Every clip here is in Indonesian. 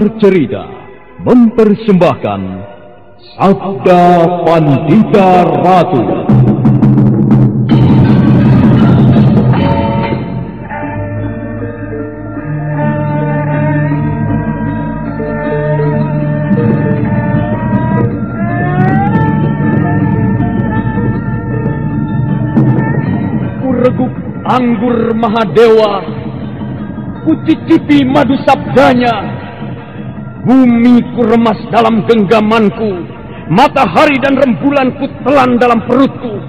Sanggar Cerita mempersembahkan Sabda Pandita Ratu. Kureguk anggur Mahadewa, kucicipi madu sabdanya, Bumi ku remas dalam genggamanku, matahari dan rembulan ku telan dalam perutku.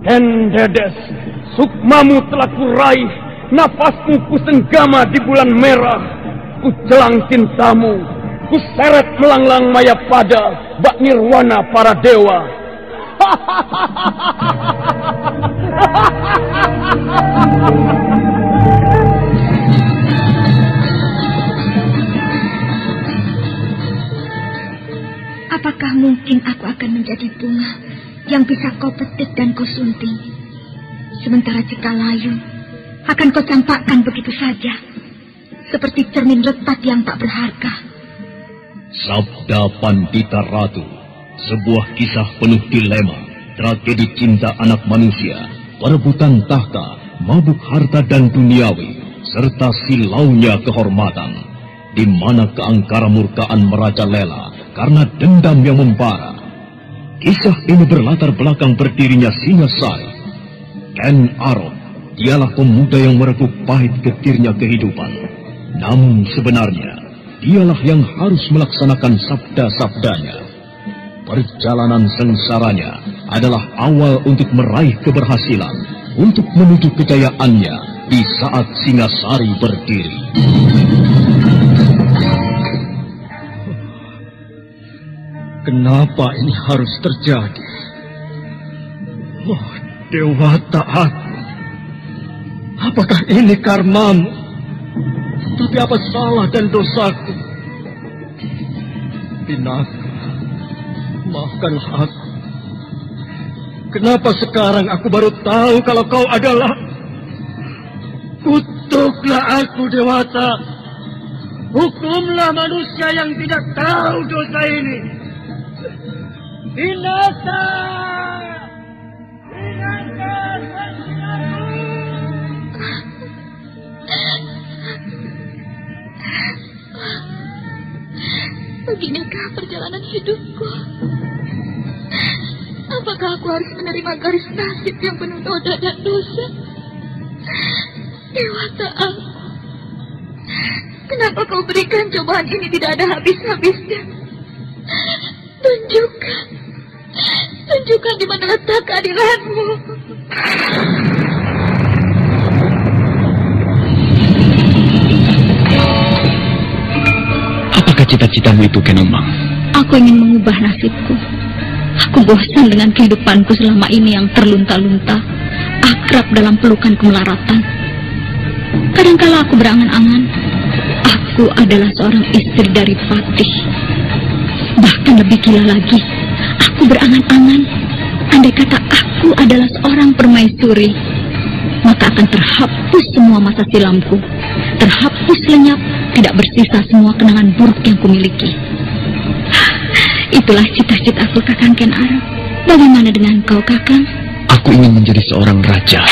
Dan dedes, sukmamu telah kurai, nafasmu ku senggama di bulan merah. Ku jelang cintamu, ku seret melanglang maya pada bak nirwana para dewa. Apakah mungkin aku akan menjadi bunga yang bisa kau petik dan kau sunting? Sementara jika layu, akan kau campakkan begitu saja. Seperti cermin retak yang tak berharga. Sabda Pandita Ratu, sebuah kisah penuh dilema, tragedi cinta anak manusia, perebutan tahta, mabuk harta dan duniawi, serta silaunya kehormatan, di mana keangkara murkaan merajalela karena dendam yang membara. Kisah ini berlatar belakang berdirinya Singasari. Ken Arok, dialah pemuda yang merekuk pahit getirnya kehidupan. Namun sebenarnya, dialah yang harus melaksanakan sabda-sabdanya. Perjalanan sengsaranya adalah awal untuk meraih keberhasilan, untuk menuju kejayaannya di saat Singasari berdiri. Kenapa ini harus terjadi? Oh, Dewata aku. Apakah ini karmamu? Tapi apa salah dan dosaku? Pinaka, maafkanlah aku. Kenapa sekarang aku baru tahu kalau kau adalah... Kutuklah aku, Dewata. Hukumlah manusia yang tidak tahu dosa ini. Binasa! Binasa Beginikah perjalanan hidupku? Apakah aku harus menerima garis nasib yang penuh noda dan dosa? Dewata aku. Kenapa kau berikan cobaan ini tidak ada habis-habisnya? Tunjukkan. Tunjukkan di mana letak keadilanmu. Apakah cita-citamu itu, Kenomang? Aku ingin mengubah nasibku. Aku bosan dengan kehidupanku selama ini yang terlunta-lunta, akrab dalam pelukan kemelaratan. Kadangkala aku berangan-angan, aku adalah seorang istri dari Patih. Bahkan lebih gila lagi, berangan-angan, andai kata aku adalah seorang permaisuri, maka akan terhapus semua masa silamku, terhapus lenyap, tidak bersisa semua kenangan buruk yang kumiliki. Itulah cita-citaku Kakang Ken Arok. Bagaimana dengan kau Kakang? Aku ingin menjadi seorang raja.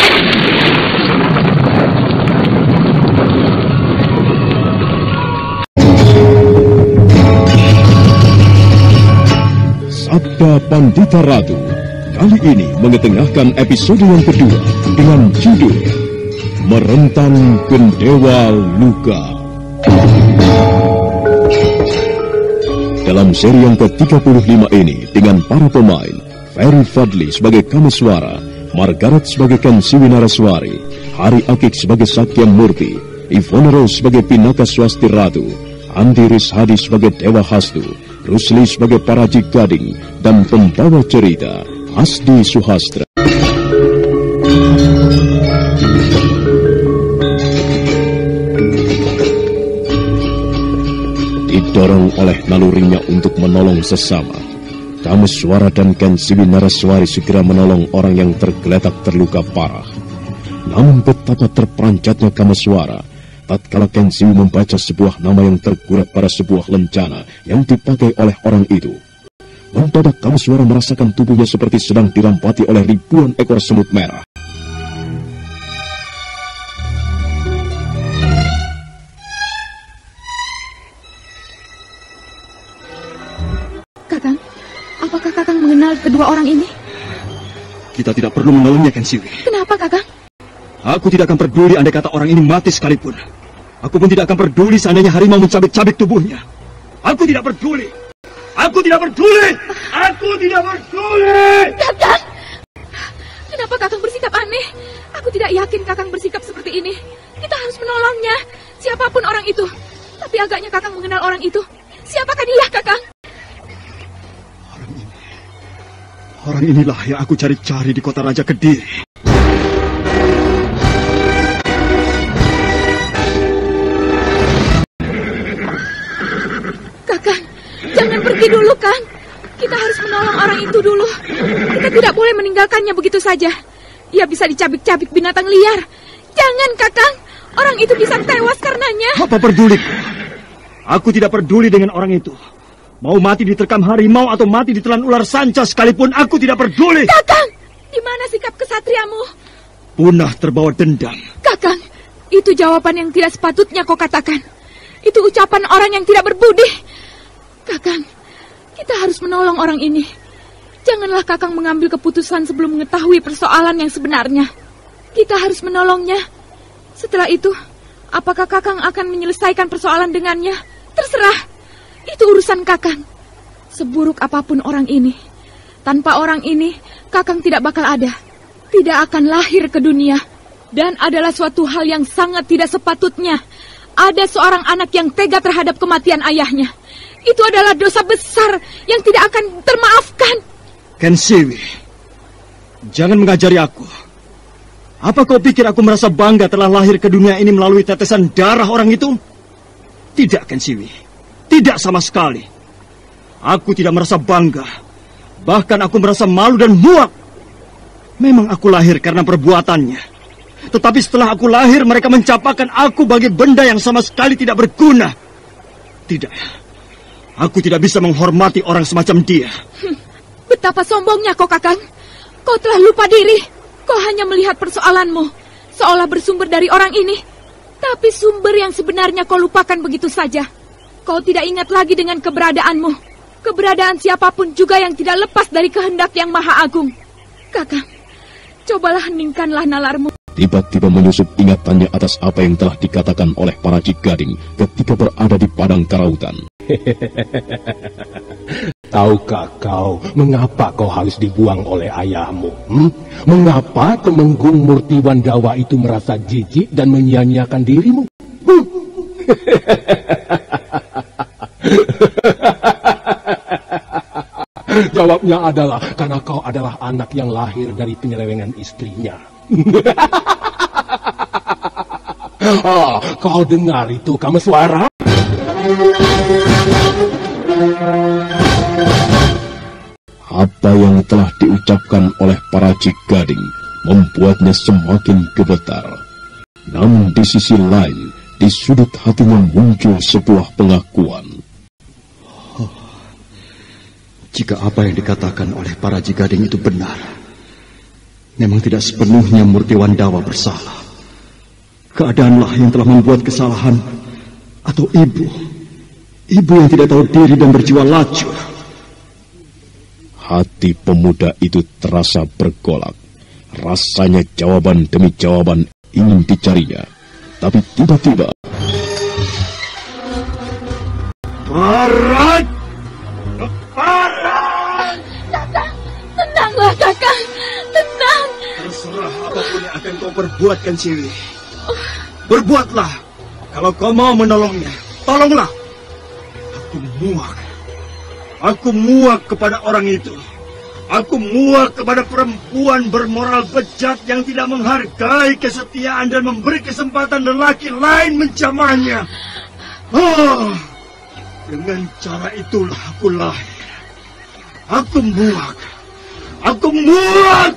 Sabda Pandita Ratu kali ini mengetengahkan episode yang kedua dengan judul Merentan Gendewa Luka. Dalam seri yang ke-35 ini dengan para pemain Ferry Fadli sebagai Kameswara, Margaret sebagai Kansiwi Naraswari, Hari Akik sebagai Sakya Murti, Rose sebagai Pinaka Swasti Ratu, Andi Rishadi sebagai Dewa Hastu, Rusli sebagai Paraji Gading, dan pembawa cerita Asdi Suhastra. Didorong oleh nalurinya untuk menolong sesama, Kameswara dan Kensiwi Naraswari segera menolong orang yang tergeletak terluka parah. Namun betapa terperanjatnya Kameswara tatkala Kensiu membaca sebuah nama yang tergurat pada sebuah lencana yang dipakai oleh orang itu. Mendadak suara merasakan tubuhnya seperti sedang dirampati oleh ribuan ekor semut merah. Kakang, apakah Kakang mengenal kedua orang ini? Kita tidak perlu menolongnya, Kensiwi. Kenapa, Kakang? Aku tidak akan peduli andai kata orang ini mati sekalipun. Aku pun tidak akan peduli seandainya harimau mencabik-cabik tubuhnya. Aku tidak peduli. Aku tidak peduli. Aku tidak peduli. Kakang! Kenapa Kakang bersikap aneh? Aku tidak yakin Kakang bersikap seperti ini. Kita harus menolongnya. Siapa pun orang itu. Tapi agaknya Kakang mengenal orang itu. Siapakah dia, Kakang? Orang ini. Orang inilah yang aku cari-cari di kota Raja Kediri. Pergi dulu, Kang. Kita harus menolong orang itu dulu. Kita tidak boleh meninggalkannya begitu saja. Ia bisa dicabik-cabik binatang liar. Jangan, Kakang. Orang itu bisa tewas karenanya. Apa peduli? Aku tidak peduli dengan orang itu. Mau mati diterkam harimau atau mati ditelan ular sanca sekalipun aku tidak peduli. Kakang, di mana sikap kesatriamu? Punah terbawa dendam. Kakang, itu jawaban yang tidak sepatutnya kau katakan. Itu ucapan orang yang tidak berbudi. Kakang, kita harus menolong orang ini. Janganlah Kakang mengambil keputusan sebelum mengetahui persoalan yang sebenarnya. Kita harus menolongnya. Setelah itu, apakah Kakang akan menyelesaikan persoalan dengannya? Terserah. Itu urusan Kakang. Seburuk apa pun orang ini, tanpa orang ini, Kakang tidak bakal ada. Tidak akan lahir ke dunia. Dan adalah suatu hal yang sangat tidak sepatutnya. Ada seorang anak yang tega terhadap kematian ayahnya. Itu adalah dosa besar yang tidak akan termaafkan. Kensiwi, jangan mengajari aku. Apa kau pikir aku merasa bangga telah lahir ke dunia ini melalui tetesan darah orang itu? Tidak, Kensiwi. Tidak sama sekali. Aku tidak merasa bangga. Bahkan aku merasa malu dan muak. Memang aku lahir karena perbuatannya. Tetapi setelah aku lahir, mereka mencapakan aku bagi benda yang sama sekali tidak berguna. Tidak. Aku tidak bisa menghormati orang semacam dia. Hmm, betapa sombongnya kau, Kakang. Kau telah lupa diri. Kau hanya melihat persoalanmu, seolah bersumber dari orang ini. Tapi sumber yang sebenarnya kau lupakan begitu saja. Kau tidak ingat lagi dengan keberadaanmu. Keberadaan siapa pun juga yang tidak lepas dari kehendak yang maha agung. Kakang, cobalah heningkanlah nalarmu. Tiba-tiba menyusup ingatannya atas apa yang telah dikatakan oleh para Cigading ketika berada di padang karautan. Tahukah kau mengapa kau harus dibuang oleh ayahmu? Hmm? Mengapa Temenggung Murti Wandawa itu merasa jijik dan menyia-nyiakan dirimu? Hmm? Jawabnya adalah karena kau adalah anak yang lahir dari penyelewengan istrinya. oh, kau dengar itu kamu suara? Apa yang telah diucapkan oleh para Cigading membuatnya semakin gemetar. Namun di sisi lain, di sudut hatinya muncul sebuah pengakuan. Oh, jika apa yang dikatakan oleh para Cigading itu benar, memang tidak sepenuhnya Murti Wandawa bersalah. Keadaanlah yang telah membuat kesalahan atau ibu Ibu yang tidak tahu diri dan berjiwa laju. Hati pemuda itu terasa bergolak. Rasanya jawaban demi jawaban ingin dicarinya. Tapi tiba-tiba... Parat! Parat! Kakak, tenanglah kakak. Tenang. Terserah apa pun yang akan kau perbuatkan, Ciwi. Berbuatlah. Kalau kau mau menolongnya, tolonglah. Aku muak. Aku muak kepada orang itu. Aku muak kepada perempuan bermoral bejat yang tidak menghargai kesetiaan dan memberi kesempatan lelaki lain menjamahnya. Oh, dengan cara itulah aku lahir. Aku muak. Aku muak.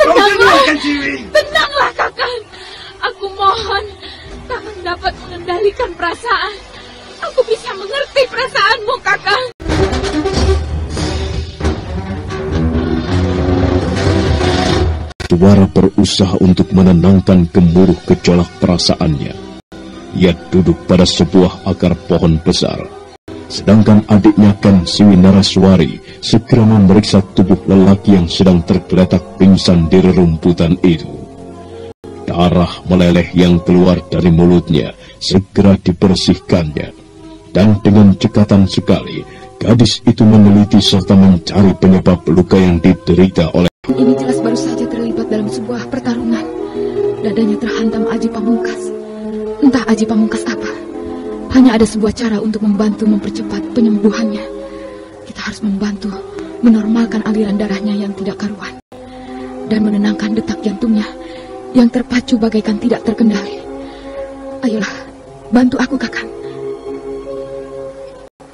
Tenanglah, tenanglah kakak. Aku mohon, Kakang dapat mengendalikan perasaan. Aku bisa mengerti perasaanmu, Kakang. Suara berusaha untuk menenangkan gemuruh gejolak perasaannya. Ia duduk pada sebuah akar pohon besar. Sedangkan adiknya Ken Siwi Naraswari segera memeriksa tubuh lelaki yang sedang tergeletak pingsan di rerumputan itu. Darah meleleh yang keluar dari mulutnya segera dibersihkannya. Dan dengan cekatan sekali, gadis itu meneliti serta mencari penyebab luka yang diderita oleh ini jelas baru saja terlibat dalam sebuah pertarungan. Dadanya terhantam Aji Pamungkas. Entah Aji Pamungkas apa. Hanya ada sebuah cara untuk membantu mempercepat penyembuhannya. Kita harus membantu menormalkan aliran darahnya yang tidak karuan. Dan menenangkan detak jantungnya yang terpacu bagaikan tidak terkendali. Ayolah, bantu aku kakak.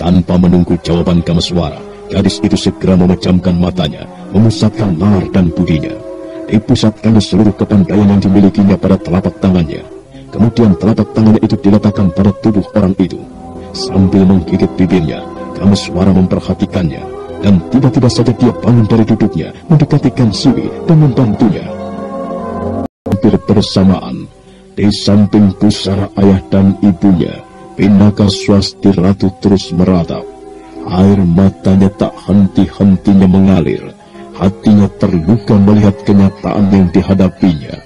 Tanpa menunggu jawaban Kameswara, gadis itu segera memejamkan matanya memusatkan nalar dan budinya. Dipusatkan seluruh kepandaian yang dimilikinya pada telapak tangannya. Kemudian telapak tangannya itu diletakkan pada tubuh orang itu. Sambil menggigit bibirnya, kami suara memperhatikannya. Dan tiba-tiba saja dia bangun dari duduknya, mendekati Siwi dan membantunya. Hampir bersamaan, di samping pusara ayah dan ibunya, Pinaka Swasti Ratu terus meratap. Air matanya tak henti-hentinya mengalir hatinya terluka melihat kenyataan yang dihadapinya.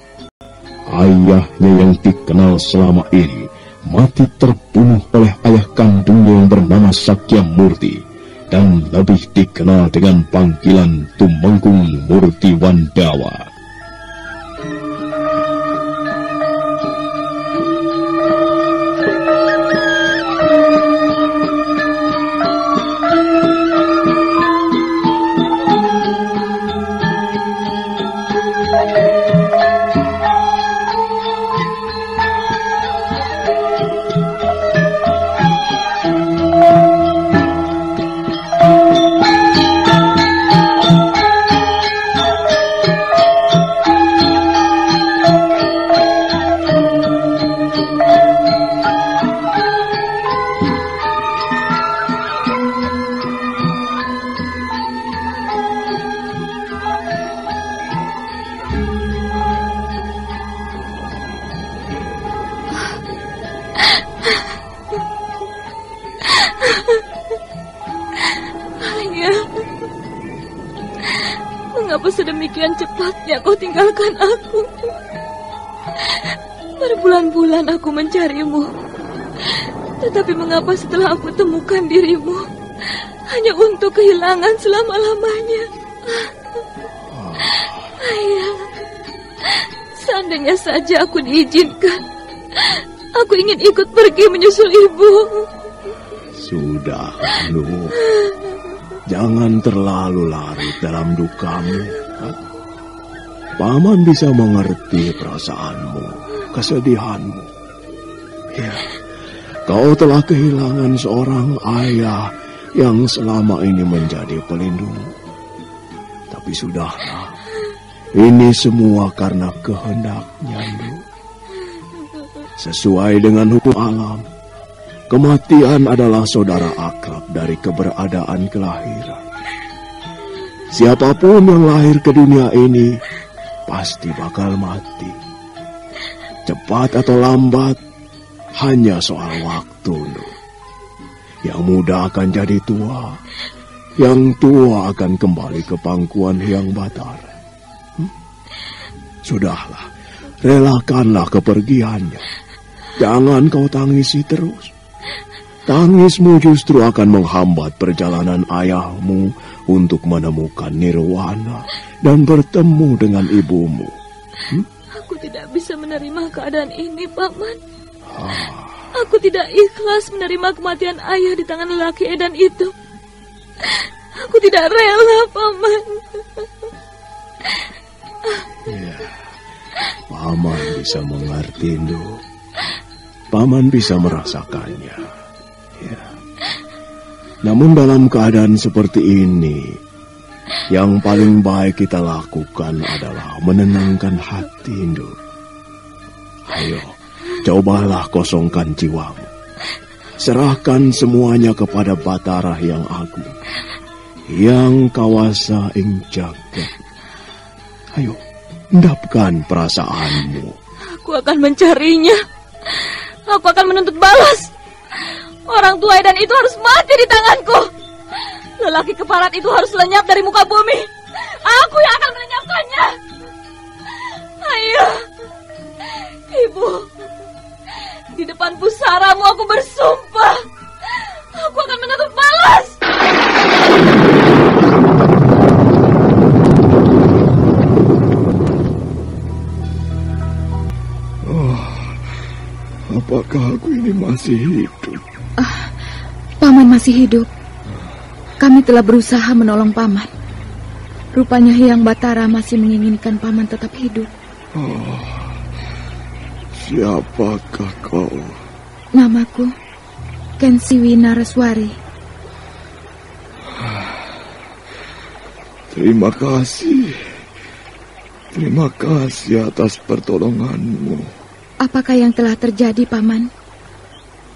Ayahnya yang dikenal selama ini mati terbunuh oleh ayah kandungnya yang bernama Sakya Murti dan lebih dikenal dengan panggilan Tumenggung Murti Wandawa. Aku temukan dirimu hanya untuk kehilangan selama-lamanya? Ayah, seandainya saja aku diizinkan, aku ingin ikut pergi menyusul ibu. Sudah, Lu. Jangan terlalu larut dalam dukamu. Paman bisa mengerti perasaanmu, kesedihanmu. Kau telah kehilangan seorang ayah yang selama ini menjadi pelindung. Tapi sudahlah, ini semua karena kehendaknya, Ndu. Sesuai dengan hukum alam, kematian adalah saudara akrab dari keberadaan kelahiran. Siapa pun yang lahir ke dunia ini pasti bakal mati. Cepat atau lambat, hanya soal waktu. Yang muda akan jadi tua, yang tua akan kembali ke pangkuan yang batar. Hmm? Sudahlah, relakanlah kepergiannya. Jangan kau tangisi terus. Tangismu justru akan menghambat perjalanan ayahmu untuk menemukan nirwana dan bertemu dengan ibumu. Hmm? Aku tidak bisa menerima keadaan ini, Paman. Aku tidak ikhlas menerima kematian ayah di tangan lelaki Edan itu. Aku tidak rela, Paman. Ya, Paman bisa mengerti, Ndu. Paman bisa merasakannya. Ya. Namun dalam keadaan seperti ini, yang paling baik kita lakukan adalah menenangkan hati, Ndu. Ayo, Cobalah kosongkan jiwamu. Serahkan semuanya kepada Batara yang agung. Yang kawasa ing jagat. Ayo, endapkan perasaanmu. Aku akan mencarinya. Aku akan menuntut balas. Orang tua dan itu harus mati di tanganku. Lelaki keparat itu harus lenyap dari muka bumi. Aku yang akan melenyapkannya. Ayo. Ibu. Di depan pusaramu aku bersumpah. Aku akan menuntut balas. Oh, apakah aku ini masih hidup? Ah, Paman masih hidup. Kami telah berusaha menolong Paman. Rupanya Hyang Batara masih menginginkan Paman tetap hidup. Oh, siapakah kau? Namaku Kensiwi Naraswari. Terima kasih. Terima kasih atas pertolonganmu. Apakah yang telah terjadi, Paman?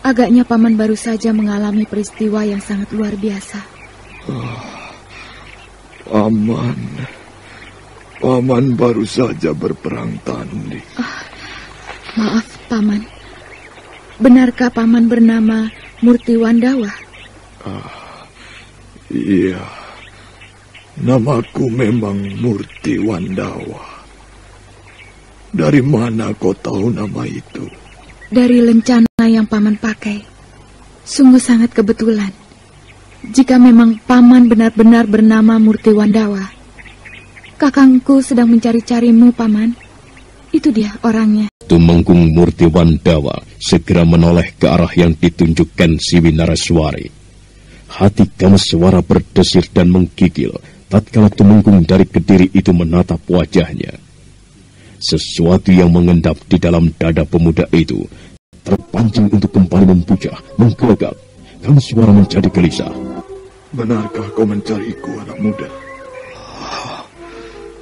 Agaknya Paman baru saja mengalami peristiwa yang sangat luar biasa. Oh, paman, Paman baru saja berperang tanding. Oh, maaf, Paman. Benarkah Paman bernama Murti Wandawa? Ah, iya. Namaku memang Murti Wandawa. Dari mana kau tahu nama itu? Dari lencana yang Paman pakai. Sungguh sangat kebetulan. Jika memang Paman benar-benar bernama Murti Wandawa. Kakangku sedang mencari-carimu, Paman. Itu dia orangnya. Tumenggung Murti Wandawa segera menoleh ke arah yang ditunjukkan Siwi Naraswari. Hati suara berdesir dan menggigil tatkala Tumenggung dari Kediri itu menatap wajahnya. Sesuatu yang mengendap di dalam dada pemuda itu terpancing untuk kembali mempuja, menggelegak. Kamu suara menjadi gelisah. Benarkah kau mencariku, anak muda?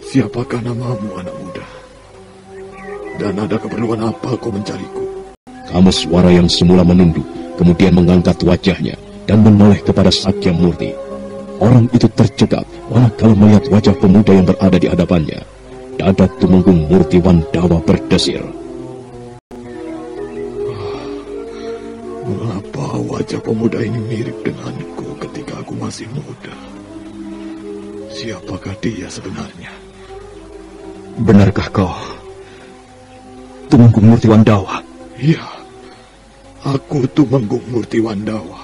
Siapakah namamu, anak muda? Dan ada keperluan apa kau mencariku? Kamu suara yang semula menunduk, kemudian mengangkat wajahnya dan menoleh kepada Sakya Murti. Orang itu tercegat, kalau melihat wajah pemuda yang berada di hadapannya. Dada Tumenggung Murti Wandawa berdesir. Mengapa wajah pemuda ini mirip denganku ketika aku masih muda? Siapakah dia sebenarnya? Benarkah kau? Tumenggung Murti Wandawa? Iya, aku Tumenggung Murti Wandawa.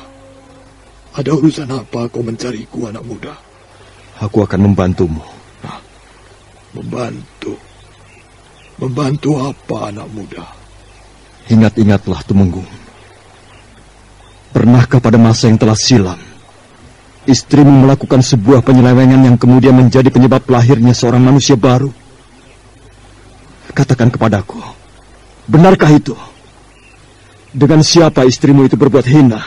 Ada urusan apa kau mencariku, anak muda? Aku akan membantumu. Membantu? Membantu apa anak muda? Ingat-ingatlah Tumenggung. Pernahkah pada masa yang telah silam, istrimu melakukan sebuah penyelewengan yang kemudian menjadi penyebab lahirnya seorang manusia baru? Katakan kepadaku, benarkah itu? Dengan siapa istrimu itu berbuat hina?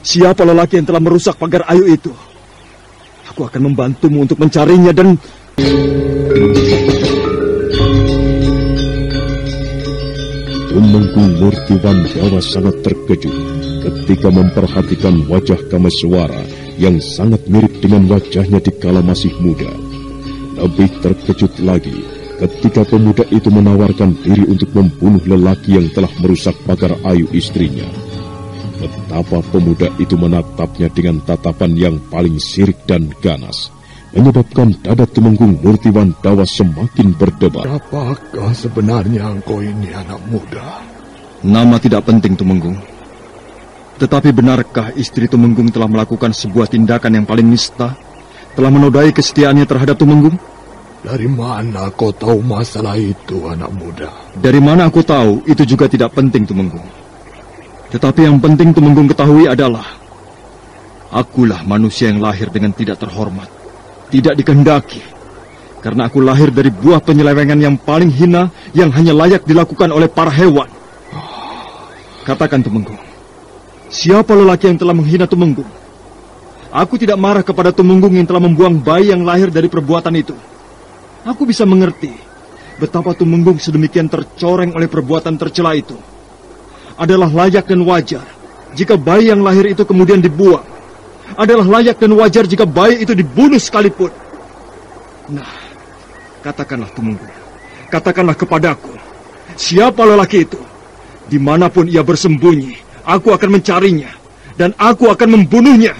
Siapa lelaki yang telah merusak pagar ayu itu? Aku akan membantumu untuk mencarinya dan... Tumenggung Murti Wandawa sangat terkejut ketika memperhatikan wajah Kameswara yang sangat mirip dengan wajahnya di kala masih muda. Lebih terkejut lagi ketika pemuda itu menawarkan diri untuk membunuh lelaki yang telah merusak pagar ayu istrinya. Betapa pemuda itu menatapnya dengan tatapan yang paling sirik dan ganas menyebabkan dada Tumenggung Murti Wandawa semakin berdebar. Apakah sebenarnya engkau ini anak muda? Nama tidak penting Tumenggung. Tetapi benarkah istri Tumenggung telah melakukan sebuah tindakan yang paling nista? Telah menodai kesetiaannya terhadap Tumenggung? Dari mana kau tahu masalah itu, anak muda? Dari mana aku tahu, itu juga tidak penting Tumenggung. Tetapi yang penting Tumenggung ketahui adalah Akulah manusia yang lahir dengan tidak terhormat tidak dikehendaki. Karena aku lahir dari buah penyelewengan yang paling hina yang hanya layak dilakukan oleh para hewan. Katakan Tumenggung, siapa lelaki yang telah menghina Tumenggung? Aku tidak marah kepada Tumenggung yang telah membuang bayi yang lahir dari perbuatan itu. Aku bisa mengerti betapa Tumenggung sedemikian tercoreng oleh perbuatan tercela itu. adalah layak dan wajar jika bayi yang lahir itu kemudian dibuang. Adalah layak dan wajar jika bayi itu dibunuh sekalipun. Nah, katakanlah Tumenggung, katakanlah kepadaku, siapa lelaki itu? Di mana pun ia bersembunyi, aku akan mencarinya, dan aku akan membunuhnya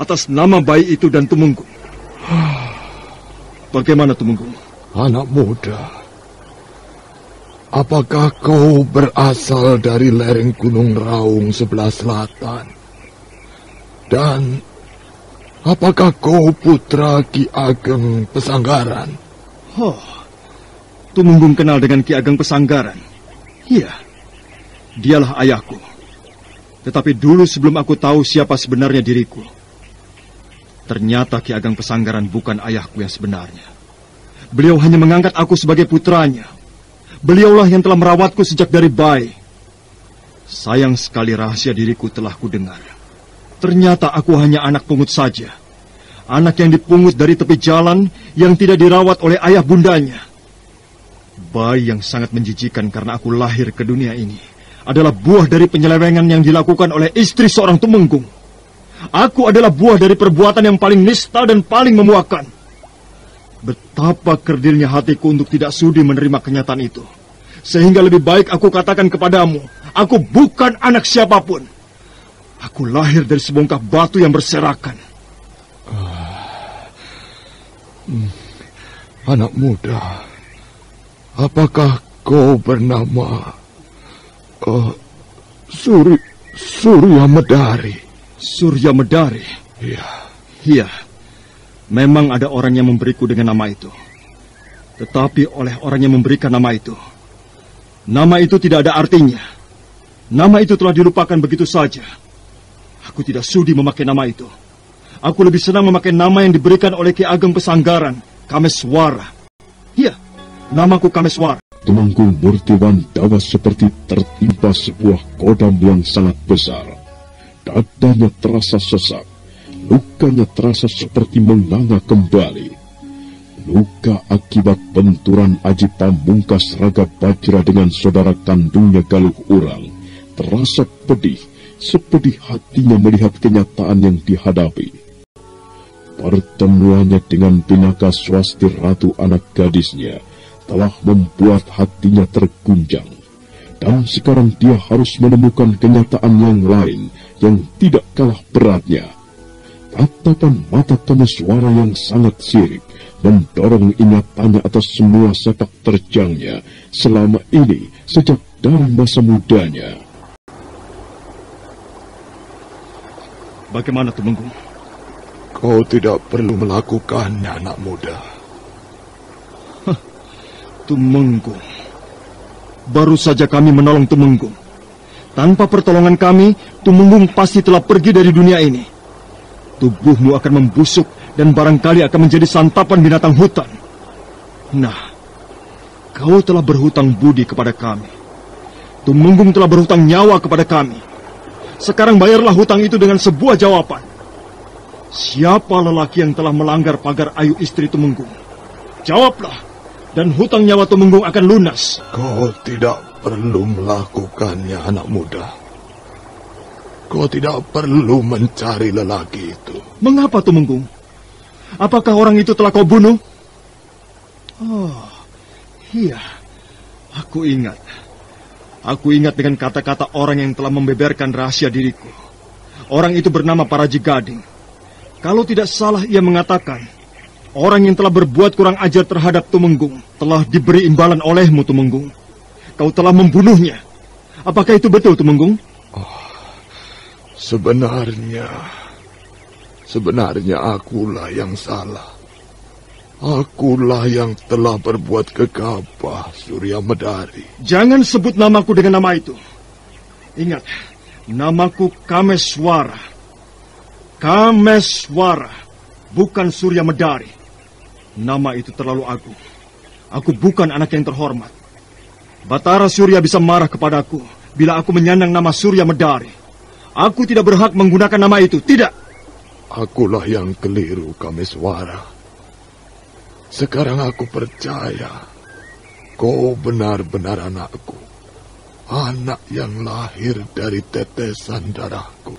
atas nama bayi itu dan Tumenggung. Bagaimana Tumenggung? Anak muda, apakah kau berasal dari lereng Gunung Raung sebelah selatan? Dan apakah kau putra Ki Ageng Pesanggaran? Oh, Tumenggung kenal dengan Ki Ageng Pesanggaran. Iya, dialah ayahku. Tetapi dulu sebelum aku tahu siapa sebenarnya diriku, ternyata Ki Ageng Pesanggaran bukan ayahku yang sebenarnya. Beliau hanya mengangkat aku sebagai putranya. Beliaulah yang telah merawatku sejak dari bayi. Sayang sekali rahasia diriku telah kudengar. Ternyata aku hanya anak pungut saja. Anak yang dipungut dari tepi jalan yang tidak dirawat oleh ayah bundanya. Bayi yang sangat menjijikan karena aku lahir ke dunia ini adalah buah dari penyelewengan yang dilakukan oleh istri seorang tumenggung. Aku adalah buah dari perbuatan yang paling nista dan paling memuakan. Betapa kerdilnya hatiku untuk tidak sudi menerima kenyataan itu. Sehingga lebih baik aku katakan kepadamu, aku bukan anak siapa pun. Aku lahir dari sebongkah batu yang berserakan. Uh, hmm, anak muda, apakah kau bernama uh, Suri Surya Medari? Surya Medari? Iya. Iya. Memang ada orang yang memberiku dengan nama itu. Tetapi oleh orang yang memberikan nama itu, nama itu tidak ada artinya. Nama itu telah dilupakan begitu saja. Aku tidak sudi memakai nama itu. Aku lebih senang memakai nama yang diberikan oleh Ki Ageng Pesanggaran, Kameswara. Ya, namaku Kameswara. Tumenggung Murtiwan Dawa seperti tertimpa sebuah kodam yang sangat besar. Dadanya terasa sesak lukanya terasa seperti menganga kembali. Luka akibat benturan Aji Pamungkas Raga Bajra dengan saudara kandungnya Galuh Urang terasa pedih, sepedih hatinya melihat kenyataan yang dihadapi. Pertemuannya dengan Pinaka Swasti Ratu anak gadisnya telah membuat hatinya terguncang. Dan sekarang dia harus menemukan kenyataan yang lain yang tidak kalah beratnya Tatapan mata suara yang sangat sirik mendorong ingatannya atas semua sepak terjangnya selama ini sejak dari masa mudanya. Bagaimana Tumenggung? Kau tidak perlu melakukannya, anak muda. Hah, Tumenggung. Baru saja kami menolong Tumenggung. Tanpa pertolongan kami, Tumenggung pasti telah pergi dari dunia ini tubuhmu akan membusuk dan barangkali akan menjadi santapan binatang hutan. Nah, kau telah berhutang budi kepada kami. Tumenggung telah berhutang nyawa kepada kami. Sekarang bayarlah hutang itu dengan sebuah jawaban. Siapa lelaki yang telah melanggar pagar ayu istri Tumenggung? Jawablah, dan hutang nyawa Tumenggung akan lunas. Kau tidak perlu melakukannya, anak muda. Kau tidak perlu mencari lelaki itu. Mengapa, Tumenggung? Apakah orang itu telah kau bunuh? Oh, iya. Aku ingat. Aku ingat dengan kata-kata orang yang telah membeberkan rahasia diriku. Orang itu bernama Paraji Gading. Kalau tidak salah ia mengatakan, orang yang telah berbuat kurang ajar terhadap Tumenggung telah diberi imbalan olehmu, Tumenggung. Kau telah membunuhnya. Apakah itu betul, Tumenggung? Sebenarnya, sebenarnya akulah yang salah. Akulah yang telah berbuat gegabah Surya Medari. Jangan sebut namaku dengan nama itu. Ingat, namaku Kameswara. Kameswara, bukan Surya Medari. Nama itu terlalu agung. Aku bukan anak yang terhormat. Batara Surya bisa marah kepadaku bila aku menyandang nama Surya Medari. Aku tidak berhak menggunakan nama itu. Tidak. Akulah yang keliru, Kameswara. Sekarang aku percaya kau benar-benar anakku. anak yang lahir dari tetesan darahku.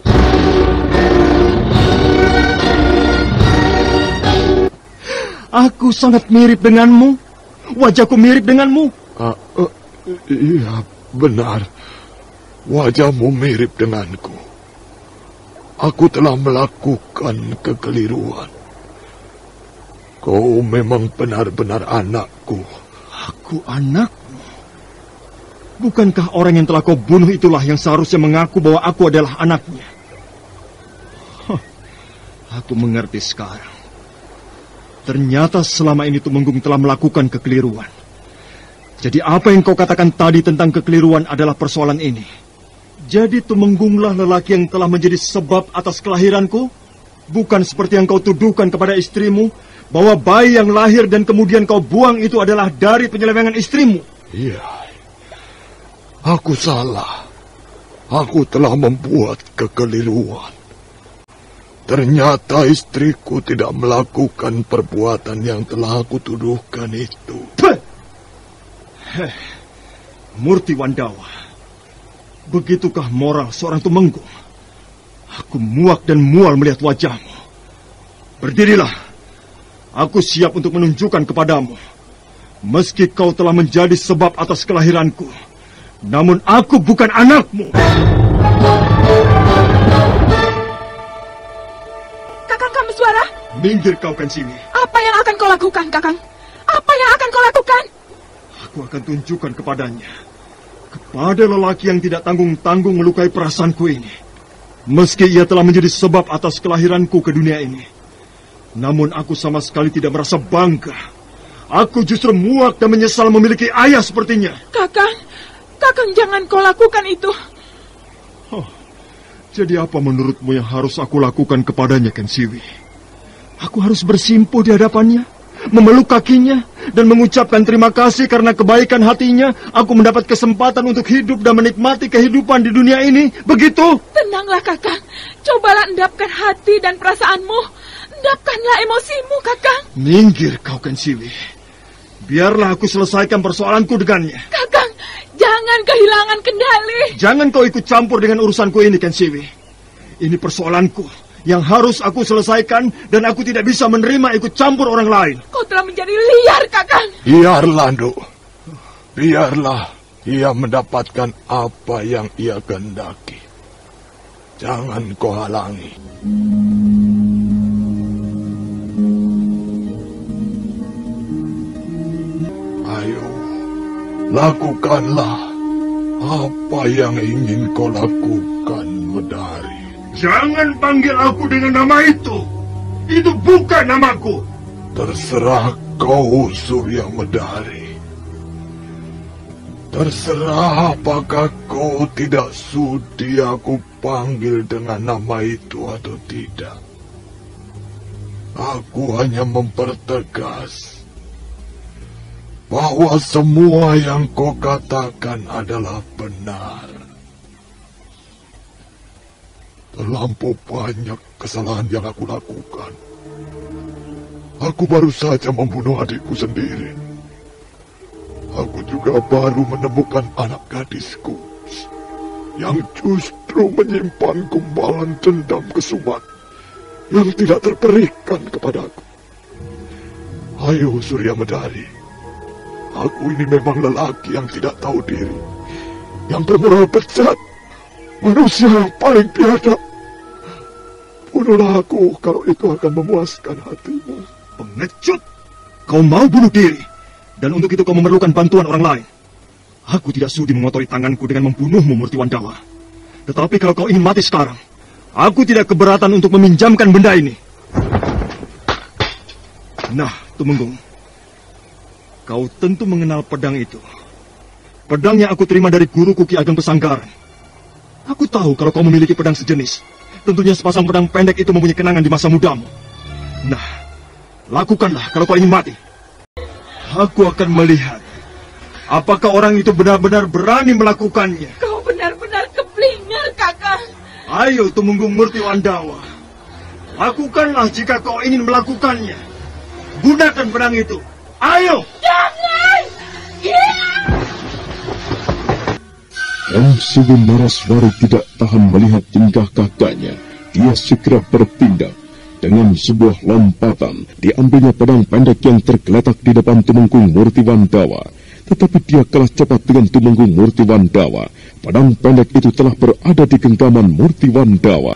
Aku sangat mirip denganmu. Wajahku mirip denganmu. Uh, uh, iya, benar. Wajahmu mirip denganku. Aku telah melakukan kekeliruan. Kau memang benar-benar anakku. Aku anakmu? Bukankah orang yang telah kau bunuh itulah yang seharusnya mengaku bahwa aku adalah anaknya? Huh, aku mengerti sekarang. Ternyata selama ini Tumenggung telah melakukan kekeliruan. Jadi apa yang kau katakan tadi tentang kekeliruan adalah persoalan ini. Jadi Tumenggunglah lelaki yang telah menjadi sebab atas kelahiranku? Bukan seperti yang kau tuduhkan kepada istrimu, bahwa bayi yang lahir dan kemudian kau buang itu adalah dari penyelewengan istrimu. Iya, aku salah. Aku telah membuat kekeliruan. Ternyata istriku tidak melakukan perbuatan yang telah aku tuduhkan itu. Heh, Murti Wandawa, begitukah moral seorang tumenggung? Aku muak dan mual melihat wajahmu. Berdirilah, aku siap untuk menunjukkan kepadamu. Meski kau telah menjadi sebab atas kelahiranku, namun aku bukan anakmu. suara? Minggir kau kan sini. Apa yang akan kau lakukan, Kakang? Apa yang akan kau lakukan? Aku akan tunjukkan kepadanya. Kepada lelaki yang tidak tanggung-tanggung melukai perasaanku ini. Meski ia telah menjadi sebab atas kelahiranku ke dunia ini. Namun aku sama sekali tidak merasa bangga. Aku justru muak dan menyesal memiliki ayah sepertinya. Kakang, Kakang jangan kau lakukan itu. Oh, jadi apa menurutmu yang harus aku lakukan kepadanya, Kensiwi? Aku harus bersimpuh di hadapannya, memeluk kakinya, dan mengucapkan terima kasih karena kebaikan hatinya. Aku mendapat kesempatan untuk hidup dan menikmati kehidupan di dunia ini. Begitu? Tenanglah, kakang. Cobalah endapkan hati dan perasaanmu. Endapkanlah emosimu, kakang. Minggir kau, Kensiwi. Biarlah aku selesaikan persoalanku dengannya. Kakang, jangan kehilangan kendali. Jangan kau ikut campur dengan urusanku ini, Kensiwi. Ini persoalanku yang harus aku selesaikan dan aku tidak bisa menerima ikut campur orang lain. Kau telah menjadi liar, Kakang. Biarlah, Nduk. Biarlah ia mendapatkan apa yang ia kehendaki. Jangan kau halangi. Ayo, lakukanlah apa yang ingin kau lakukan, Medari. Jangan panggil aku dengan nama itu. Itu bukan namaku. Terserah kau, Surya Medari. Terserah apakah kau tidak sudi aku panggil dengan nama itu atau tidak. Aku hanya mempertegas bahwa semua yang kau katakan adalah benar. Terlampau banyak kesalahan yang aku lakukan. Aku baru saja membunuh adikku sendiri. Aku juga baru menemukan anak gadisku yang justru menyimpan kumbalan dendam kesumat yang tidak terperikan kepadaku. Ayo Surya Medari, aku ini memang lelaki yang tidak tahu diri, yang bermoral bejat, manusia yang paling biadab. Bunuhlah aku kalau itu akan memuaskan hatimu. Pengecut! Kau mau bunuh diri, dan untuk itu kau memerlukan bantuan orang lain. Aku tidak sudi mengotori tanganku dengan membunuhmu, Murti Wandawa. Tetapi kalau kau ingin mati sekarang, aku tidak keberatan untuk meminjamkan benda ini. Nah, Tumenggung, kau tentu mengenal pedang itu. Pedang yang aku terima dari guru Kuki Ageng Pesanggaran. Aku tahu kalau kau memiliki pedang sejenis. Tentunya sepasang pedang pendek itu mempunyai kenangan di masa mudamu. Nah, lakukanlah kalau kau ingin mati. Aku akan melihat apakah orang itu benar-benar berani melakukannya. Kau benar-benar keblinger, kakak. Ayo, Tumenggung Murti Wandawa. Lakukanlah jika kau ingin melakukannya. Gunakan pedang itu. Ayo! Jangan! Dan Naraswari tidak tahan melihat tingkah kakaknya. Dia segera bertindak. Dengan sebuah lompatan, diambilnya pedang pendek yang tergeletak di depan Tumenggung Murti Wandawa. Tetapi dia kalah cepat dengan Tumenggung Murti Wandawa. Pedang pendek itu telah berada di genggaman Murti Wandawa.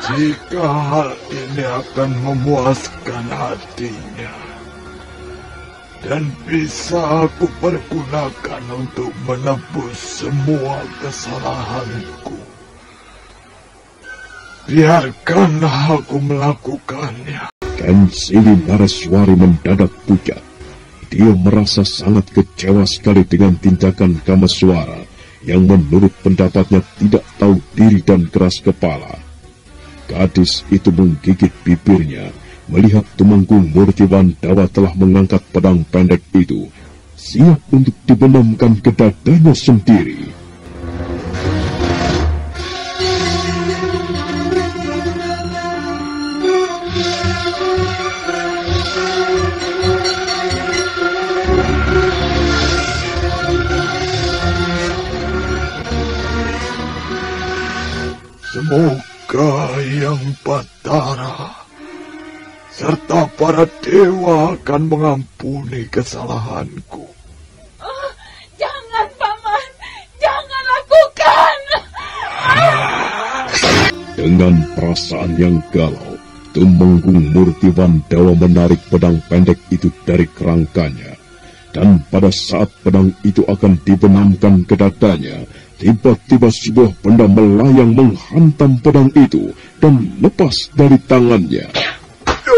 Jika hal ini akan memuaskan hatinya dan bisa aku pergunakan untuk menebus semua kesalahanku. Biarkanlah aku melakukannya. Ken Sili Naraswari mendadak pucat. Dia merasa sangat kecewa sekali dengan tindakan Kamaswara yang menurut pendapatnya tidak tahu diri dan keras kepala. Gadis itu menggigit bibirnya melihat Tumenggung Murti Wandawa telah mengangkat pedang pendek itu, siap untuk dibenamkan ke dadanya sendiri. Semoga yang Batara serta para dewa akan mengampuni kesalahanku. Oh, jangan, Paman! Jangan lakukan! Dengan perasaan yang galau, Tumenggung Murti Wandawa menarik pedang pendek itu dari kerangkanya. Dan pada saat pedang itu akan dibenamkan ke dadanya, tiba-tiba sebuah benda melayang menghantam pedang itu dan lepas dari tangannya.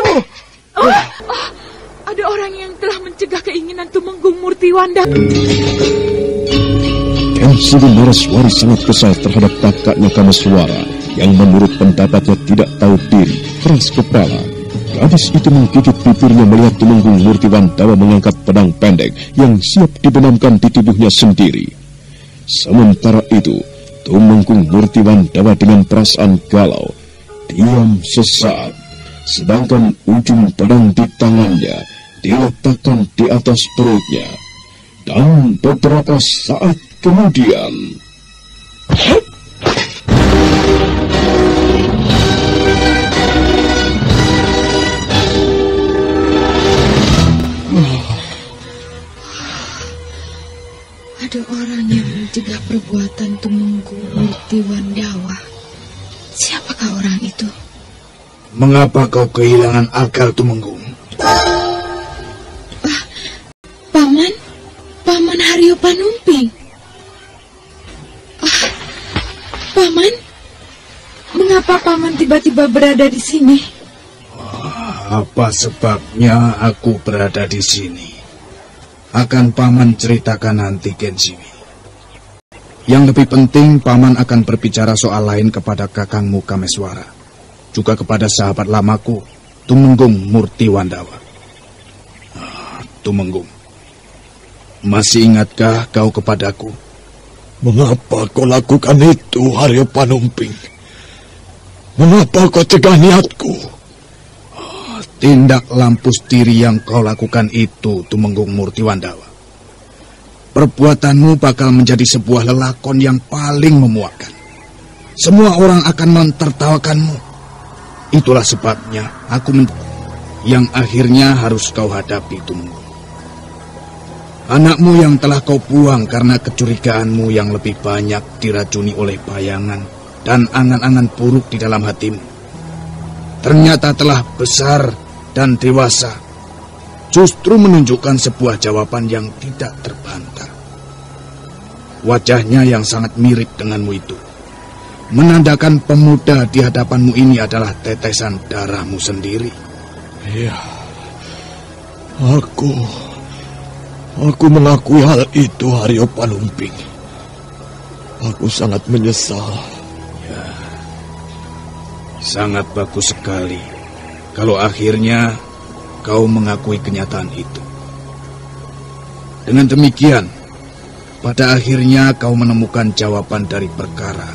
Oh, oh, ada orang yang telah mencegah keinginan Tumenggung Murti Wanda. Ken Sili Naraswari sangat kesal terhadap kakaknya Kamaswara yang menurut pendapatnya tidak tahu diri, keras kepala. Gadis itu menggigit bibirnya melihat Tumenggung Murti Wandawa mengangkat pedang pendek yang siap dibenamkan di tubuhnya sendiri. Sementara itu, Tumenggung Murti Wandawa dengan perasaan galau, diam sesaat, sedangkan ujung pedang di tangannya diletakkan di atas perutnya. Dan beberapa saat kemudian... perbuatan Tumenggung Murti Wandawa. Siapakah orang itu? Mengapa kau kehilangan akal Tumenggung? Ah, Paman, Paman Haryo Panumping. Ah, Paman, mengapa Paman tiba-tiba berada di sini? Apa sebabnya aku berada di sini? Akan Paman ceritakan nanti, Gensiwi. Yang lebih penting, Paman akan berbicara soal lain kepada kakangmu Kameswara. Juga kepada sahabat lamaku, Tumenggung Murti Wandawa. Ah, Tumenggung, masih ingatkah kau kepadaku? Mengapa kau lakukan itu, Haryo Panumping? Mengapa kau cegah niatku? Tindak lampus diri yang kau lakukan itu, Tumenggung Murti Wandawa. Perbuatanmu bakal menjadi sebuah lelakon yang paling memuakkan. Semua orang akan mentertawakanmu. Itulah sebabnya aku men yang akhirnya harus kau hadapi, Tumenggung. Anakmu yang telah kau buang karena kecurigaanmu yang lebih banyak diracuni oleh bayangan dan angan-angan buruk di dalam hatimu. Ternyata telah besar dan dewasa justru menunjukkan sebuah jawaban yang tidak terbantah. Wajahnya yang sangat mirip denganmu itu menandakan pemuda di hadapanmu ini adalah tetesan darahmu sendiri. Iya, aku, aku mengakui hal itu Haryo Panumping. Aku sangat menyesal. Ya, sangat bagus sekali kalau akhirnya kau mengakui kenyataan itu. Dengan demikian, pada akhirnya kau menemukan jawaban dari perkara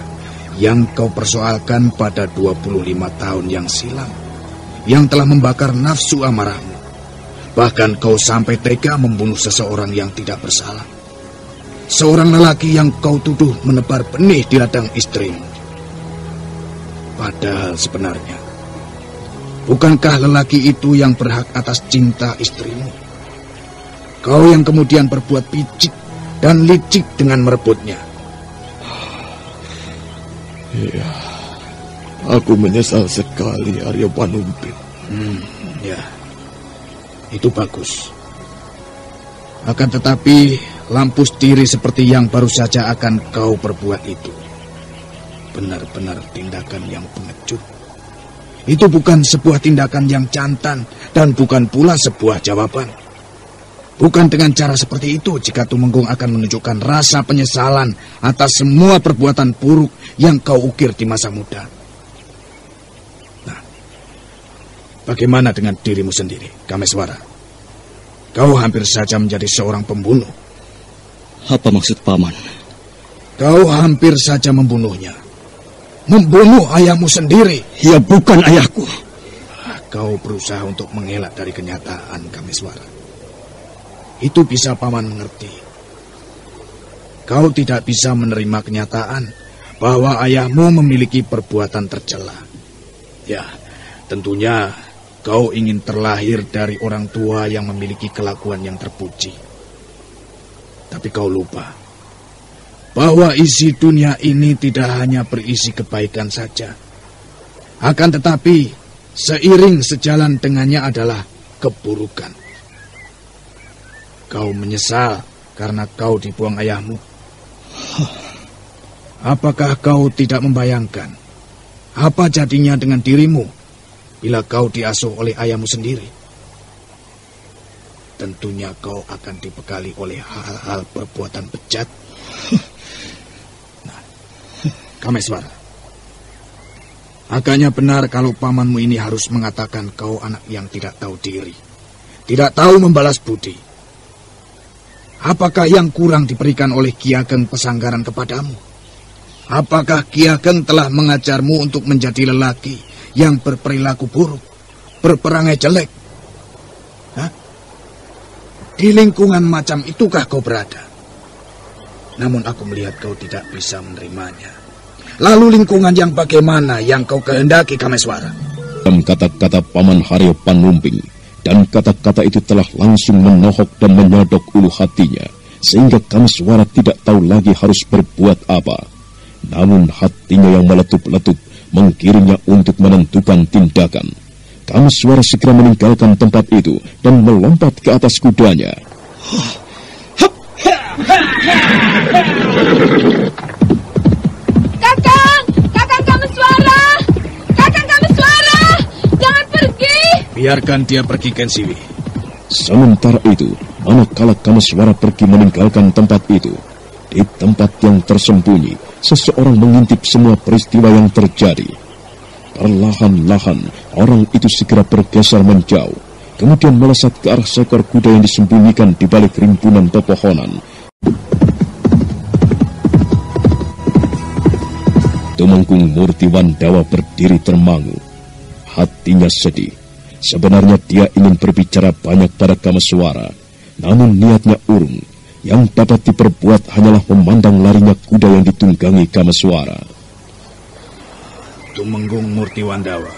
yang kau persoalkan pada 25 tahun yang silam, yang telah membakar nafsu amarahmu. Bahkan kau sampai tega membunuh seseorang yang tidak bersalah. Seorang lelaki yang kau tuduh menebar benih di ladang istrimu. Padahal sebenarnya, bukankah lelaki itu yang berhak atas cinta istrimu? Kau yang kemudian berbuat picik dan licik dengan merebutnya. Iya, aku menyesal sekali Aryo Panumpin. Hmm, ya, itu bagus. Akan tetapi, lampu diri seperti yang baru saja akan kau perbuat itu. Benar-benar tindakan yang pengecut. Itu bukan sebuah tindakan yang jantan dan bukan pula sebuah jawaban. Bukan dengan cara seperti itu jika Tumenggung akan menunjukkan rasa penyesalan atas semua perbuatan buruk yang kau ukir di masa muda. Nah, bagaimana dengan dirimu sendiri, Kameswara? Kau hampir saja menjadi seorang pembunuh. Apa maksud paman? Kau hampir saja membunuhnya. Membunuh ayahmu sendiri. Ya bukan ayahku. Kau berusaha untuk mengelak dari kenyataan, Kameswara. Itu bisa paman mengerti. Kau tidak bisa menerima kenyataan bahwa ayahmu memiliki perbuatan tercela. Ya, tentunya kau ingin terlahir dari orang tua yang memiliki kelakuan yang terpuji. Tapi kau lupa bahwa isi dunia ini tidak hanya berisi kebaikan saja. Akan tetapi, seiring sejalan dengannya adalah keburukan. Kau menyesal karena kau dibuang ayahmu. Apakah kau tidak membayangkan apa jadinya dengan dirimu bila kau diasuh oleh ayahmu sendiri? Tentunya kau akan dibekali oleh hal-hal perbuatan bejat. Nah, Kameswar, agaknya benar kalau pamanmu ini harus mengatakan kau anak yang tidak tahu diri, tidak tahu membalas budi. Apakah yang kurang diberikan oleh Ki Ageng Pesanggaran kepadamu? Apakah Ki Ageng telah mengajarmu untuk menjadi lelaki yang berperilaku buruk, berperangai jelek? Hah? Di lingkungan macam itukah kau berada? Namun aku melihat kau tidak bisa menerimanya. Lalu lingkungan yang bagaimana yang kau kehendaki Kameswara? Kata-kata Paman Haryo Panumping, dan kata-kata itu telah langsung menohok dan menyodok ulu hatinya, sehingga suara tidak tahu lagi harus berbuat apa. Namun hatinya yang meletup-letup menggiringnya untuk menentukan tindakan. suara segera meninggalkan tempat itu dan melompat ke atas kudanya. Biarkan dia pergi, Kensiwi. Sementara itu, manakala Kamaswara pergi meninggalkan tempat itu, di tempat yang tersembunyi, seseorang mengintip semua peristiwa yang terjadi. Perlahan-lahan, orang itu segera bergeser menjauh, kemudian melesat ke arah seekor kuda yang disembunyikan di balik rimpunan pepohonan. Tumenggung Murti Wandawa berdiri termangu. Hatinya sedih Sebenarnya dia ingin berbicara banyak pada Kameswara, namun niatnya urung. Yang dapat diperbuat hanyalah memandang larinya kuda yang ditunggangi Kameswara. Tumenggung Murti Wandawa,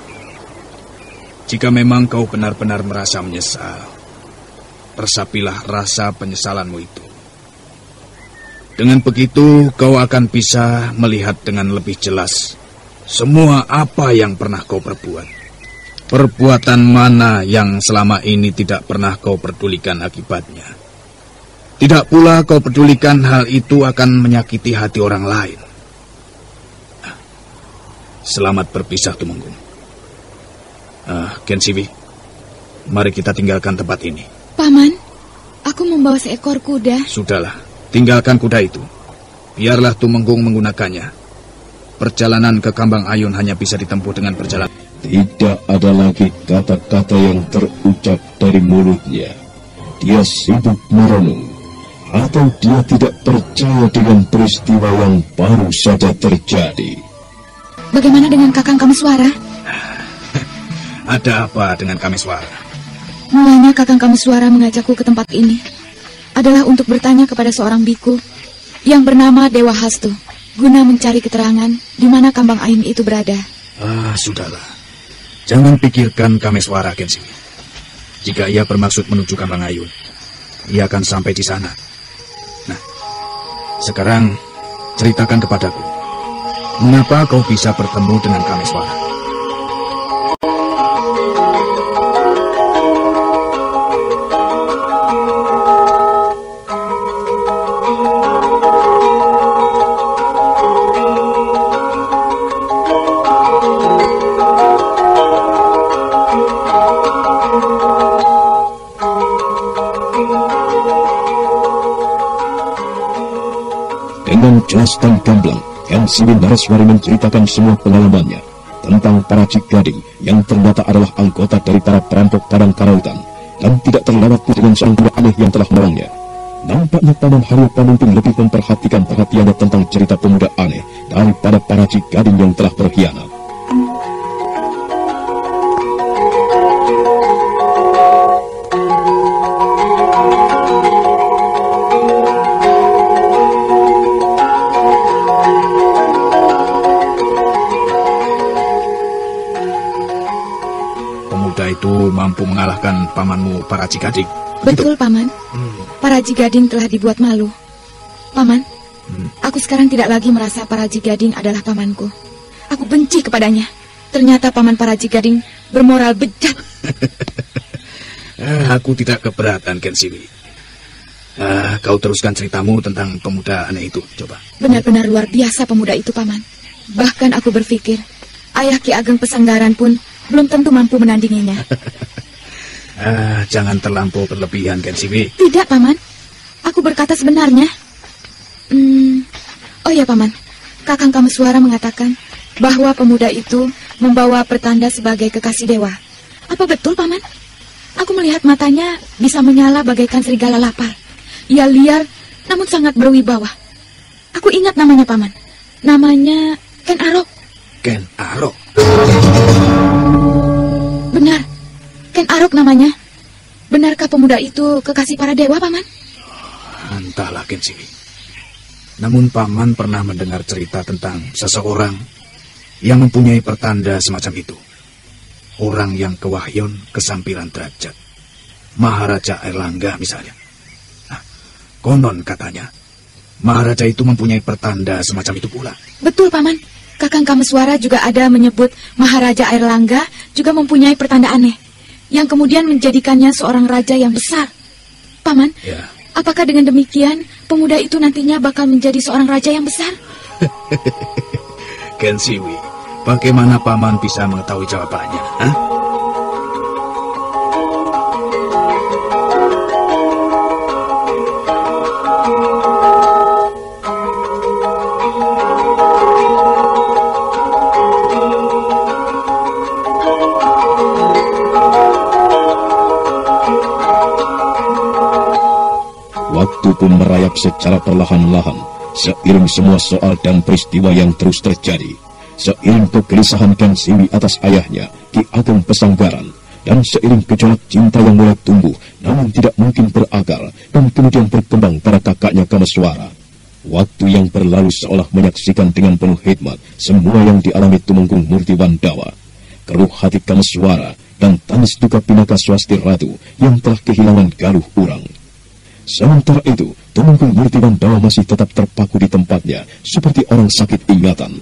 jika memang kau benar-benar merasa menyesal, resapilah rasa penyesalanmu itu. Dengan begitu, kau akan bisa melihat dengan lebih jelas semua apa yang pernah kau perbuat. Perbuatan mana yang selama ini tidak pernah kau pedulikan akibatnya? Tidak pula kau pedulikan hal itu akan menyakiti hati orang lain. Selamat berpisah, Tumenggung. Uh, Kensiwi, mari kita tinggalkan tempat ini. Paman, aku membawa seekor kuda. Sudahlah, tinggalkan kuda itu. Biarlah Tumenggung menggunakannya. Perjalanan ke Kambang Ayun hanya bisa ditempuh dengan perjalanan. Tidak ada lagi kata-kata yang terucap dari mulutnya. Dia sibuk merenung, atau dia tidak percaya dengan peristiwa yang baru saja terjadi. Bagaimana dengan kakang kami suara? Ada apa dengan kami suara? Mulanya kakang kami suara mengajakku ke tempat ini adalah untuk bertanya kepada seorang biku yang bernama Dewa Hastu guna mencari keterangan di mana kambang ain itu berada. Ah, sudahlah. Jangan pikirkan kami suara Kensi. Jika ia bermaksud menuju kambang ayun, ia akan sampai di sana. Nah, sekarang ceritakan kepadaku. Mengapa kau bisa bertemu dengan kami dan gamblang, Siwi Naraswari menceritakan semua pengalamannya tentang para Gading yang ternyata adalah anggota dari para perampok Padang Karautan dan tidak terlewat dengan seorang tua aneh yang telah menolongnya. Nampaknya Paman Haryo Pamimpin lebih memperhatikan perhatiannya tentang cerita pemuda aneh daripada para Gading yang telah berkhianat. Itu mampu mengalahkan pamanmu para Cigading. Betul, Paman. Hmm. Para Cigading telah dibuat malu. Paman, hmm. aku sekarang tidak lagi merasa para Cigading adalah pamanku. Aku benci kepadanya. Ternyata paman para Cigading bermoral bejat. ah, aku tidak keberatan, Kensiwi. Ah, kau teruskan ceritamu tentang pemuda aneh itu, coba. Benar-benar luar biasa pemuda itu, Paman. Bahkan aku berpikir, ayah Ki Ageng Pesanggaran pun belum tentu mampu menandinginya. ah, jangan terlampau berlebihan, Kensiwi. Tidak, Paman. Aku berkata sebenarnya. Hmm, oh ya, Paman. Kakang suara mengatakan bahwa pemuda itu membawa pertanda sebagai kekasih dewa. Apa betul, Paman? Aku melihat matanya bisa menyala bagaikan serigala lapar. Ia liar, namun sangat berwibawa. Aku ingat namanya, Paman. Namanya Ken Arok. Ken Arok? Benar. Ken Arok namanya. Benarkah pemuda itu kekasih para dewa, Paman? Entahlah, Ken Siwi. Namun Paman pernah mendengar cerita tentang seseorang yang mempunyai pertanda semacam itu. Orang yang kewahyon kesampiran derajat. Maharaja Erlangga misalnya. Nah, konon katanya, Maharaja itu mempunyai pertanda semacam itu pula. Betul, Paman. Kakang Kameswara juga ada menyebut Maharaja Airlangga juga mempunyai pertanda aneh yang kemudian menjadikannya seorang raja yang besar. Paman, ya. apakah dengan demikian pemuda itu nantinya bakal menjadi seorang raja yang besar? Kensiwi, bagaimana Paman bisa mengetahui jawabannya? Hah? Pun merayap secara perlahan-lahan, seiring semua soal dan peristiwa yang terus terjadi. Seiring kegelisahan Ken Siwi atas ayahnya, Ki Ageng Pesanggaran, dan seiring gejolak cinta yang mulai tumbuh, namun tidak mungkin berakar, dan kemudian berkembang pada kakaknya Kameswara. Waktu yang berlalu seolah menyaksikan dengan penuh hikmat semua yang dialami Tumenggung Murti Wandawa. Keruh hati Kameswara dan tangis duka Pinaka Swasti Ratu yang telah kehilangan galuh urang. Sementara itu, Tumenggung Murti Dawa masih tetap terpaku di tempatnya, seperti orang sakit ingatan.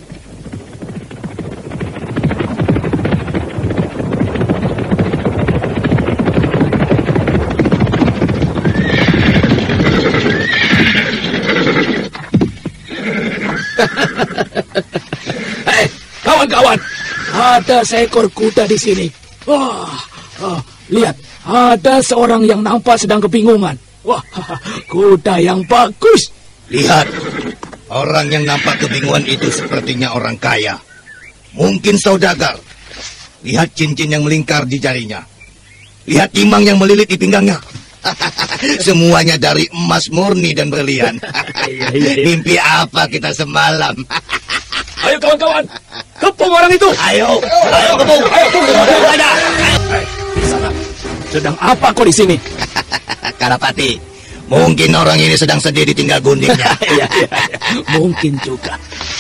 Hei, kawan-kawan, ada seekor kuda di sini. Wah, oh, lihat, ada seorang yang nampak sedang kebingungan. Wah, kuda yang bagus. Lihat, orang yang nampak kebingungan itu sepertinya orang kaya. Mungkin saudagar. Lihat cincin yang melingkar di jarinya. Lihat imang yang melilit di pinggangnya. Semuanya dari emas murni dan berlian. Mimpi apa kita semalam? Ayo kawan-kawan, Kepung orang itu. Ayo, ayo kepung. Ayo, kepung sana. Sedang apa kau di sini? Kalapati, mungkin orang ini sedang sedih ditinggal gundingnya. Iya. Mungkin juga.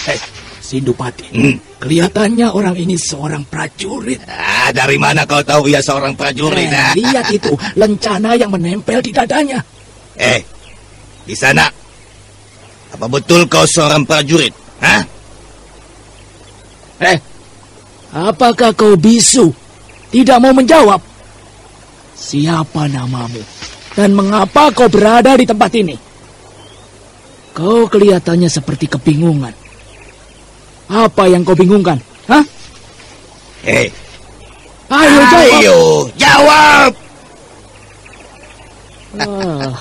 Eh, Sindupati, Hmm. kelihatannya orang ini seorang prajurit. Ah, dari mana kau tahu ia seorang prajurit? Eh, lihat itu, lencana yang menempel di dadanya. Eh, di sana. Apa betul kau seorang prajurit? Hah? Eh, apakah kau bisu? Tidak mau menjawab? Siapa namamu? Dan mengapa kau berada di tempat ini? Kau kelihatannya seperti kebingungan. Apa yang kau bingungkan? Hah? Eh, Ayo jawab. ayo, jawab. Ah,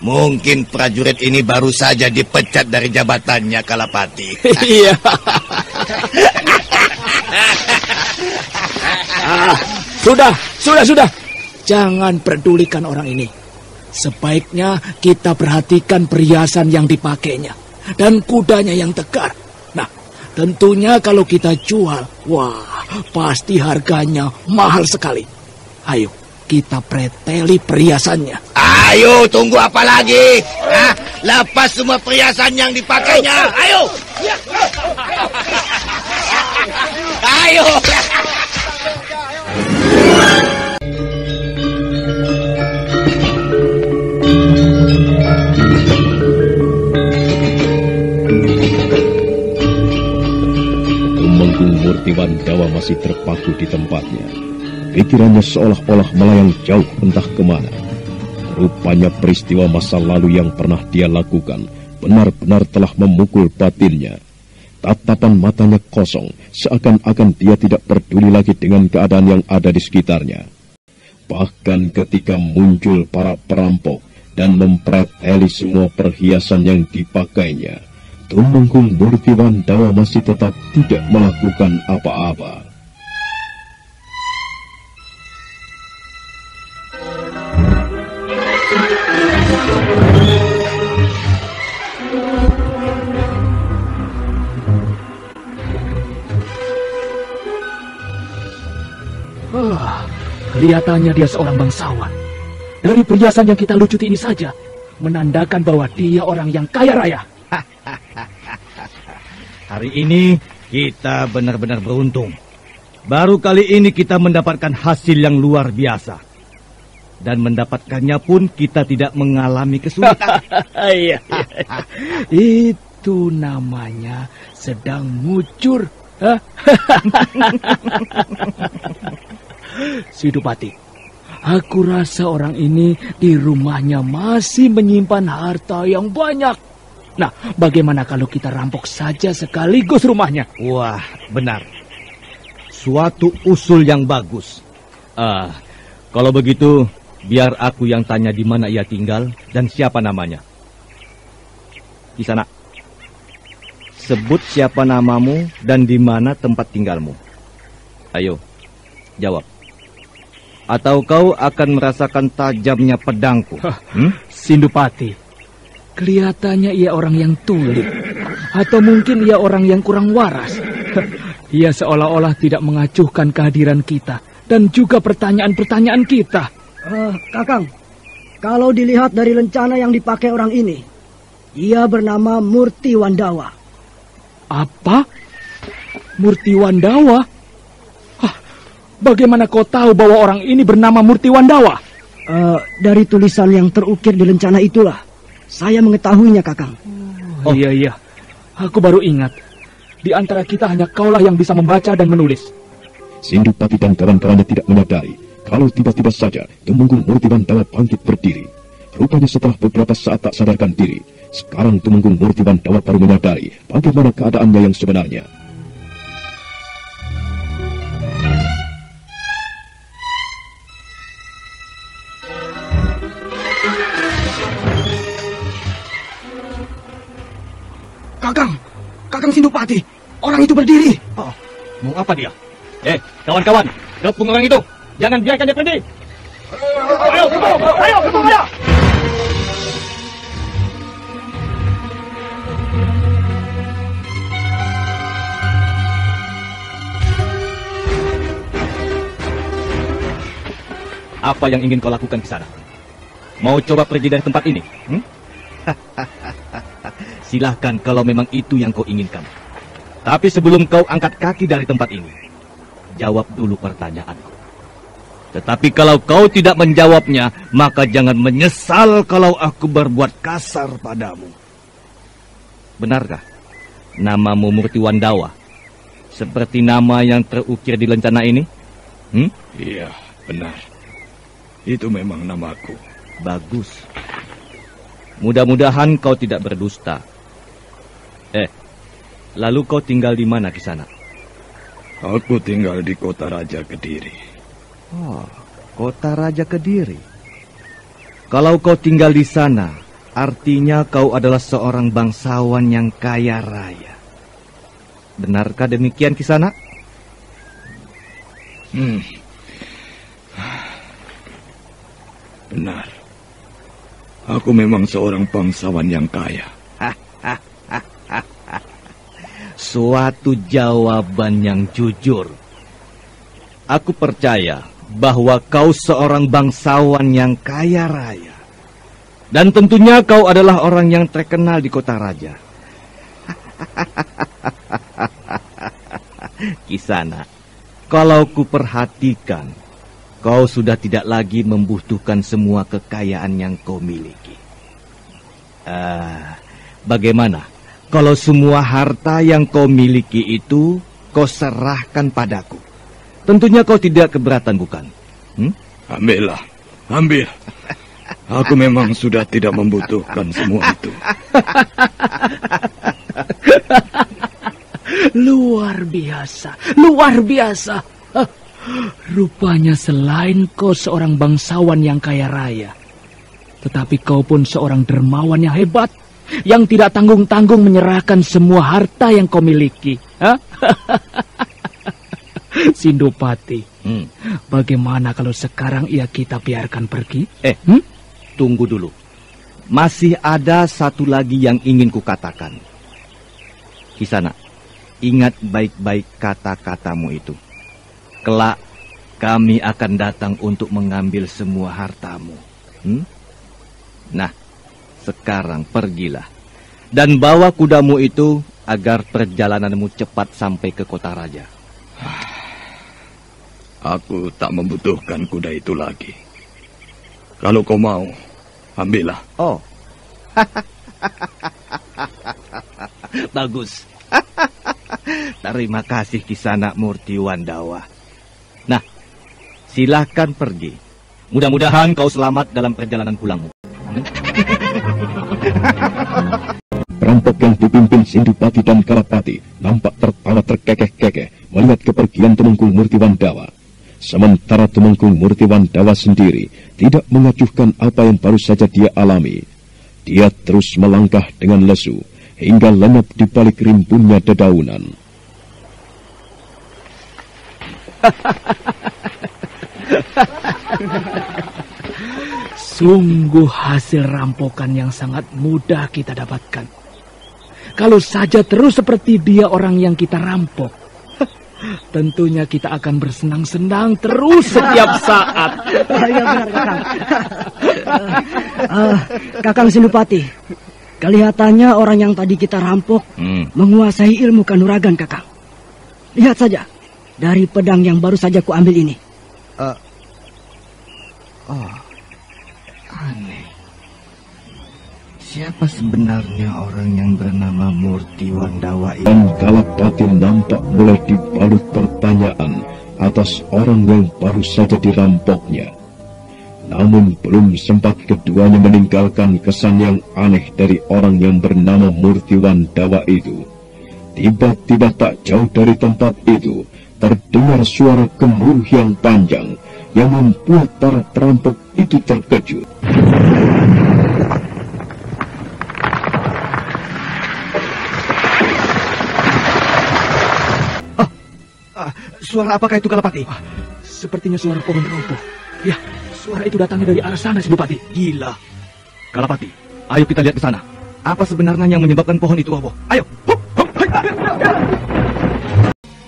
Mungkin prajurit ini baru saja dipecat dari jabatannya Kalapati. Iya. ah, sudah, sudah, sudah. Jangan pedulikan orang ini. Sebaiknya kita perhatikan perhiasan yang dipakainya dan kudanya yang tegar. Nah, tentunya kalau kita jual, wah, pasti harganya mahal sekali. Ayo, kita preteli perhiasannya. Ayo, tunggu apa lagi? Hah? Lepas semua perhiasan yang dipakainya. Ayo. Ayo. Murtiwan Dawa masih terpaku di tempatnya. Pikirannya seolah-olah melayang jauh entah ke mana. Rupanya peristiwa masa lalu yang pernah dia lakukan benar-benar telah memukul batinnya. Tatapan matanya kosong, seakan-akan dia tidak peduli lagi dengan keadaan yang ada di sekitarnya. Bahkan ketika muncul para perampok dan mempreteli semua perhiasan yang dipakainya, Tumenggung Murti Wandawa masih tetap tidak melakukan apa-apa. Wah, kelihatannya dia seorang bangsawan. Dari perhiasan yang kita lucuti ini saja, menandakan bahwa dia orang yang kaya raya. Hari ini kita benar-benar beruntung. Baru kali ini kita mendapatkan hasil yang luar biasa. Dan mendapatkannya pun kita tidak mengalami kesulitan. Iya. Itu namanya sedang mucur. Sidupati, aku rasa orang ini di rumahnya masih menyimpan harta yang banyak. Nah, bagaimana kalau kita rampok saja sekaligus rumahnya? Wah, benar. Suatu usul yang bagus. Ah, kalau begitu, biar aku yang tanya di mana ia tinggal dan siapa namanya. Di sana. Sebut siapa namamu dan di mana tempat tinggalmu. Ayo, jawab. Atau kau akan merasakan tajamnya pedangku? Hmm? Sindupati, kelihatannya ia orang yang tulik. Atau mungkin ia orang yang kurang waras. Ia seolah-olah tidak mengacuhkan kehadiran kita dan juga pertanyaan-pertanyaan kita. Eh, Kakang, kalau dilihat dari lencana yang dipakai orang ini, ia bernama Murti Wandawa. Apa? Murti Wandawa? Hah, bagaimana kau tahu bahwa orang ini bernama Murti Wandawa? Eh, dari tulisan yang terukir di lencana itulah, saya mengetahuinya, Kakang. Oh iya iya, aku baru ingat. Di antara kita hanya kaulah yang bisa membaca dan menulis. Sindupati dan kawan-kawannya tidak menyadari kalau tiba-tiba saja Tumenggung Murti Wandawa bangkit berdiri. Rupanya setelah beberapa saat tak sadarkan diri, sekarang Tumenggung Murti Wandawa baru menyadari bagaimana keadaannya yang sebenarnya. Orang itu berdiri. Oh, mau apa dia? Eh, kawan-kawan, gabung orang itu. Jangan biarkan dia pergi. Ayo, gabung, ayo, gabung, dia! Apa yang ingin kau lakukan di sana? Mau coba pergi dari tempat ini? Hmm? Silahkan kalau memang itu yang kau inginkan. Tapi sebelum kau angkat kaki dari tempat ini, jawab dulu pertanyaanku. Tetapi kalau kau tidak menjawabnya, maka jangan menyesal kalau aku berbuat kasar padamu. Benarkah namamu Murti Wandawa? Seperti nama yang terukir di lencana ini? Hmm? Iya, benar. Itu memang namaku. Bagus. Mudah-mudahan kau tidak berdusta. Eh, lalu kau tinggal di mana di sana? Aku tinggal di kota Raja Kediri. Oh, kota Raja Kediri. Kalau kau tinggal di sana, artinya kau adalah seorang bangsawan yang kaya raya. Benarkah demikian Kisana? Hmm. Benar. Aku memang seorang bangsawan yang kaya. Suatu jawaban yang jujur. Aku percaya bahwa kau seorang bangsawan yang kaya raya. Dan tentunya kau adalah orang yang terkenal di kota raja. Kisana, kalau kuperhatikan, kau sudah tidak lagi membutuhkan semua kekayaan yang kau miliki. Uh, bagaimana kalau semua harta yang kau miliki itu kau serahkan padaku? Tentunya kau tidak keberatan, bukan? Hmm? Ambillah, ambil. Aku memang sudah tidak membutuhkan semua itu. luar biasa, luar biasa. Rupanya selain kau seorang bangsawan yang kaya raya, tetapi kau pun seorang dermawan yang hebat, yang tidak tanggung-tanggung menyerahkan semua harta yang kau miliki. Sindupati, hmm. bagaimana kalau sekarang ia kita biarkan pergi? Eh, hmm? tunggu dulu. Masih ada satu lagi yang ingin kukatakan. Kisana, ingat baik-baik kata-katamu itu. Kelak kami akan datang untuk mengambil semua hartamu. Hmm? Nah, sekarang pergilah dan bawa kudamu itu agar perjalananmu cepat sampai ke kota raja. Aku tak membutuhkan kuda itu lagi. Kalau kau mau, ambillah. Oh. Bagus. Terima kasih Kisana Murti Wandawa. Nah, silahkan pergi. Mudah-mudahan kau selamat dalam perjalanan pulangmu. Perampok yang dipimpin Sindupati dan Kalapati nampak tertawa terkekeh-kekeh melihat kepergian Temenggung Murti Wandawa. Sementara Temenggung Murti Wandawa sendiri tidak mengacuhkan apa yang baru saja dia alami. Dia terus melangkah dengan lesu hingga lenyap di balik rimbunnya dedaunan. Sungguh hasil rampokan yang sangat mudah kita dapatkan. Kalau saja terus seperti dia orang yang kita rampok, tentunya kita akan bersenang-senang terus setiap saat. ya benar, Kakang. uh, Kakang Sinupati, kelihatannya orang yang tadi kita rampok hmm. menguasai ilmu kanuragan, Kakang. Lihat saja, dari pedang yang baru saja kuambil ini. Uh, oh, Siapa sebenarnya orang yang bernama Murti Wandawa ini? Dan Kalapati nampak mulai dibalut pertanyaan atas orang yang baru saja dirampoknya. Namun belum sempat keduanya meninggalkan kesan yang aneh dari orang yang bernama Murti Wandawa itu. Tiba-tiba tak jauh dari tempat itu, terdengar suara gemuruh yang panjang yang membuat para perampok itu terkejut. Suara apakah itu Kalapati? Ah, sepertinya suara pohon roboh. Ya, suara itu datangnya dari arah sana, Bupati. Gila. Kalapati, ayo kita lihat ke sana. Apa sebenarnya yang menyebabkan pohon itu roboh? Ayo. Hup, hup,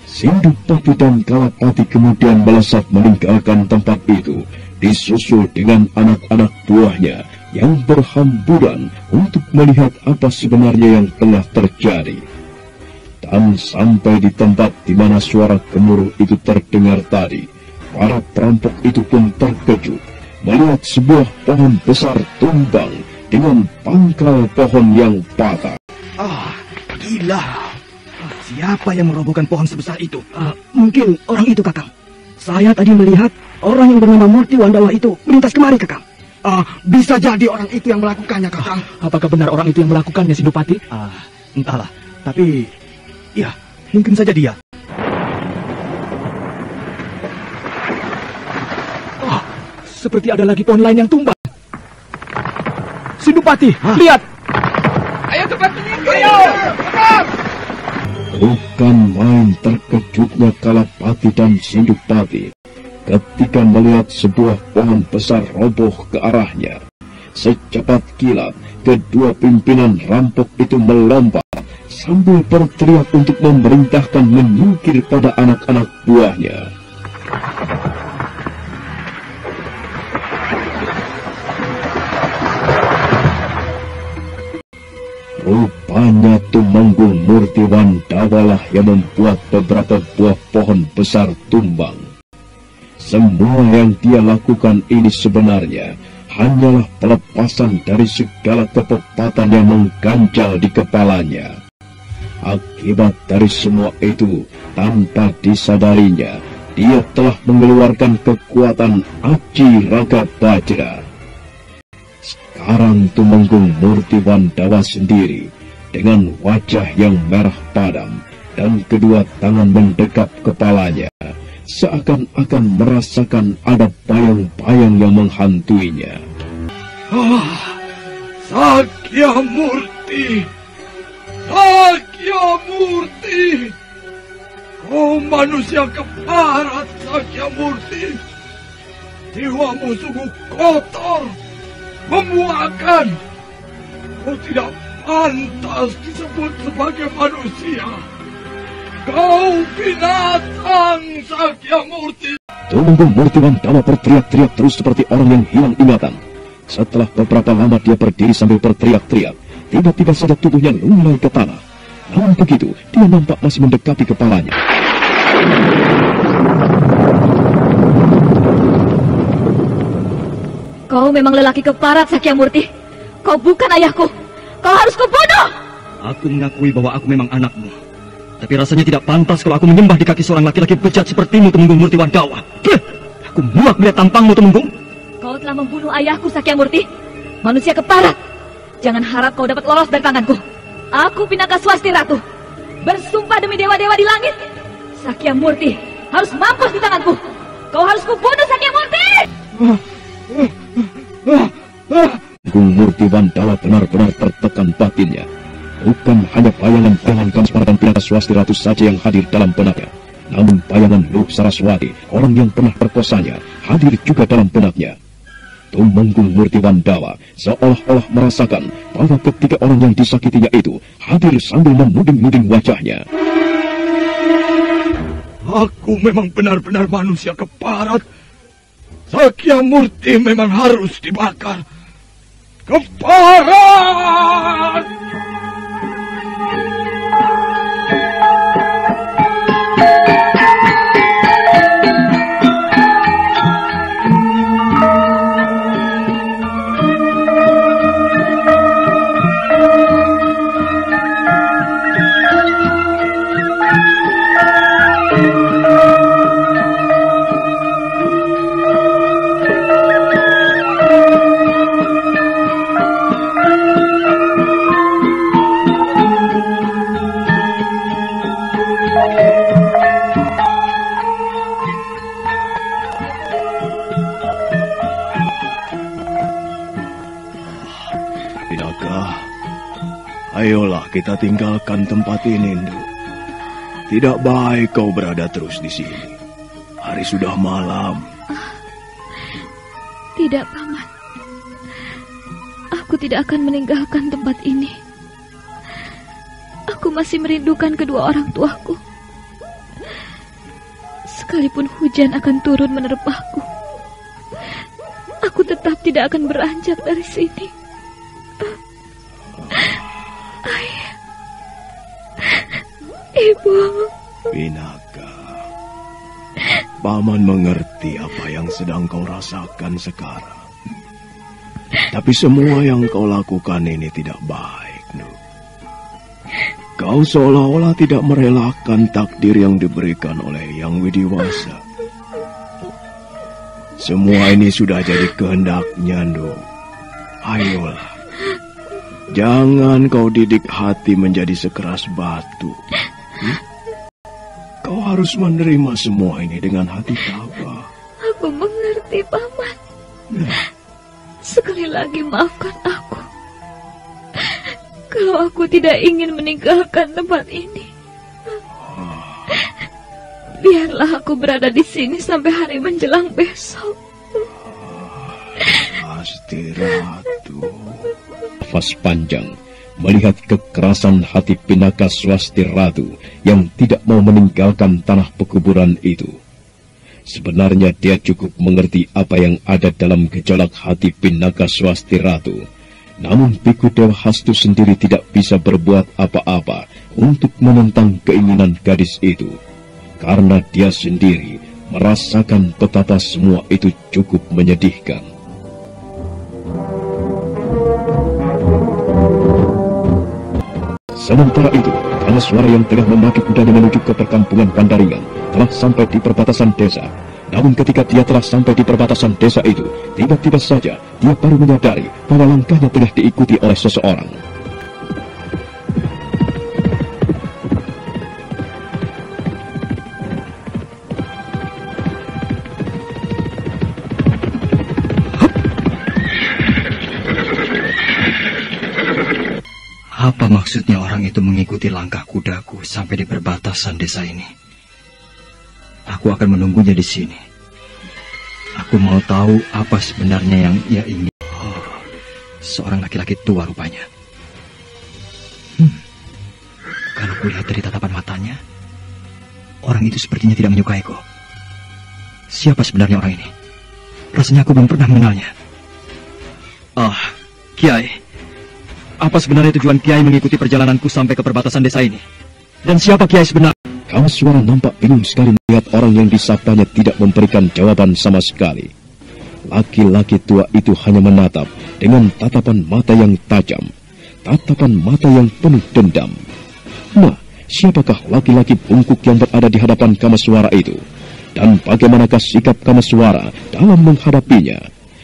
Sindupati dan Kalapati kemudian melesat meninggalkan tempat itu disusul dengan anak-anak buahnya yang berhamburan untuk melihat apa sebenarnya yang tengah terjadi. Dan sampai di tempat di mana suara gemuruh itu terdengar tadi, para perampok itu pun terkejut melihat sebuah pohon besar tumbang dengan pangkal pohon yang patah. Ah, gila. Siapa yang merobohkan pohon sebesar itu? Uh, mungkin orang itu, Kakang. Saya tadi melihat orang yang bernama Murti Wandawa itu melintas kemari, Kakang. Ah, bisa jadi orang itu yang melakukannya, Kakang. Ah, apakah benar orang itu yang melakukannya, Sindupati? Ah, entahlah. Tapi, ya, mungkin saja dia. Ah, seperti ada lagi pohon lain yang tumbang. Sindupati, Hah? lihat! Ayo cepat ayo! Cepat! Bukan main terkejutnya Kalapati dan Sindupati ketika melihat sebuah pohon besar roboh ke arahnya. Secepat kilat, kedua pimpinan rampok itu melompat sambil berteriak untuk memerintahkan menyingkir pada anak-anak buahnya. Rupanya Tumenggung Murti Wandawalah yang membuat beberapa buah pohon besar tumbang semua yang dia lakukan ini sebenarnya hanyalah pelepasan dari segala kepepatan yang mengganjal di kepalanya. Akibat dari semua itu, tanpa disadarinya, dia telah mengeluarkan kekuatan Aji Raga Bajra. Sekarang Tumenggung Murti Wandawa sendiri, dengan wajah yang merah padam dan kedua tangan mendekap kepalanya, seakan-akan merasakan ada bayang-bayang yang menghantuinya. Ah, Sakya Murti, Sakya Murti, kau manusia keparat Sakya Murti. Jiwamu sungguh kotor, memuakan. Kau tidak pantas disebut sebagai manusia. Kau binatang, Sakya Murti! Murti Wandawa berteriak-teriak terus seperti orang yang hilang ingatan. Setelah beberapa lama dia berdiri sambil berteriak-teriak, tiba-tiba saja tubuhnya lunglai ke tanah. Namun begitu, dia nampak masih mendekati kepalanya. Kau memang lelaki keparat, Sakya Murti. Kau bukan ayahku. Kau harus kubunuh! Aku mengakui bahwa aku memang anakmu. Tapi rasanya tidak pantas kalau aku menyembah di kaki seorang laki-laki bejat sepertimu, Temenggung Murti Wandawa. Aku muak melihat tampangmu, Temenggung. Kau telah membunuh ayahku, Sakya Murti. Manusia keparat. Jangan harap kau dapat lolos dari tanganku. Aku Pinaka Swasti Ratu. Bersumpah demi dewa-dewa di langit. Sakya Murti harus mampus di tanganku. Kau harus kubunuh, Sakya Murti! Gung Murti Wandawa benar-benar tertekan batinnya. Bukan hanya bayangan-bayangan Kamspar dan Pinaka Swasti Ratu saja yang hadir dalam benaknya. Namun bayangan Luh Saraswati, orang yang pernah perkosanya, hadir juga dalam benaknya. Tumenggung Murti Wandawa seolah-olah merasakan bahwa ketiga orang yang disakitinya itu hadir sambil menuding-nuding wajahnya. Aku memang benar-benar manusia keparat. Sakya Murti memang harus dibakar. Keparat! Kita tinggalkan tempat ini, Ndu. Tidak baik kau berada terus di sini. Hari sudah malam. Ah, tidak, Paman. Aku tidak akan meninggalkan tempat ini. Aku masih merindukan kedua orang tuaku. Sekalipun hujan akan turun menerpaku, aku tetap tidak akan beranjak dari sini. Paman mengerti apa yang sedang kau rasakan sekarang. Tapi semua yang kau lakukan ini tidak baik, Nuk. Kau seolah-olah tidak merelakan takdir yang diberikan oleh Yang Widiwasa. Semua ini sudah jadi kehendaknya, Nuk. Ayolah. Jangan kau didik hati menjadi sekeras batu. Hmm? Kau harus menerima semua ini dengan hati tabah. Aku mengerti, Paman. Sekali lagi maafkan aku. Kalau aku tidak ingin meninggalkan tempat ini. Biarlah aku berada di sini sampai hari menjelang besok. Pasti Ratu. Nafas panjang melihat kekerasan hati Pinaka Swasti Ratu yang tidak mau meninggalkan tanah pekuburan itu. Sebenarnya dia cukup mengerti apa yang ada dalam gejolak hati Pinaka Swasti Ratu. Namun Biku Dewa Hastu sendiri tidak bisa berbuat apa-apa untuk menentang keinginan gadis itu. Karena dia sendiri merasakan betapa semua itu cukup menyedihkan. Sementara itu, karena suara yang tengah memaki kudanya menuju ke perkampungan Pandaringan telah sampai di perbatasan desa. Namun ketika dia telah sampai di perbatasan desa itu, tiba-tiba saja dia baru menyadari bahwa langkahnya tengah diikuti oleh seseorang. Sampai di perbatasan desa ini? Aku akan menunggunya di sini. Aku mau tahu apa sebenarnya yang ia ingin. Oh, seorang laki-laki tua rupanya. Hmm. Kalau kulihat dari tatapan matanya, orang itu sepertinya tidak menyukaiku. Siapa sebenarnya orang ini? Rasanya aku belum pernah mengenalnya. Ah, Kiai. Apa sebenarnya tujuan Kiai mengikuti perjalananku sampai ke perbatasan desa ini? Dan siapa Kiai sebenarnya? Kamu suara nampak bingung sekali melihat orang yang disapanya tidak memberikan jawaban sama sekali. Laki-laki tua itu hanya menatap dengan tatapan mata yang tajam, tatapan mata yang penuh dendam. Nah, siapakah laki-laki bungkuk yang berada di hadapan Kamaswara itu? Dan bagaimanakah sikap Kamaswara dalam menghadapinya?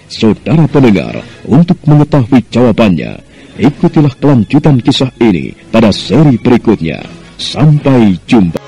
Saudara pendengar, untuk mengetahui jawabannya, ikutilah kelanjutan kisah ini pada seri berikutnya. Sampai jumpa.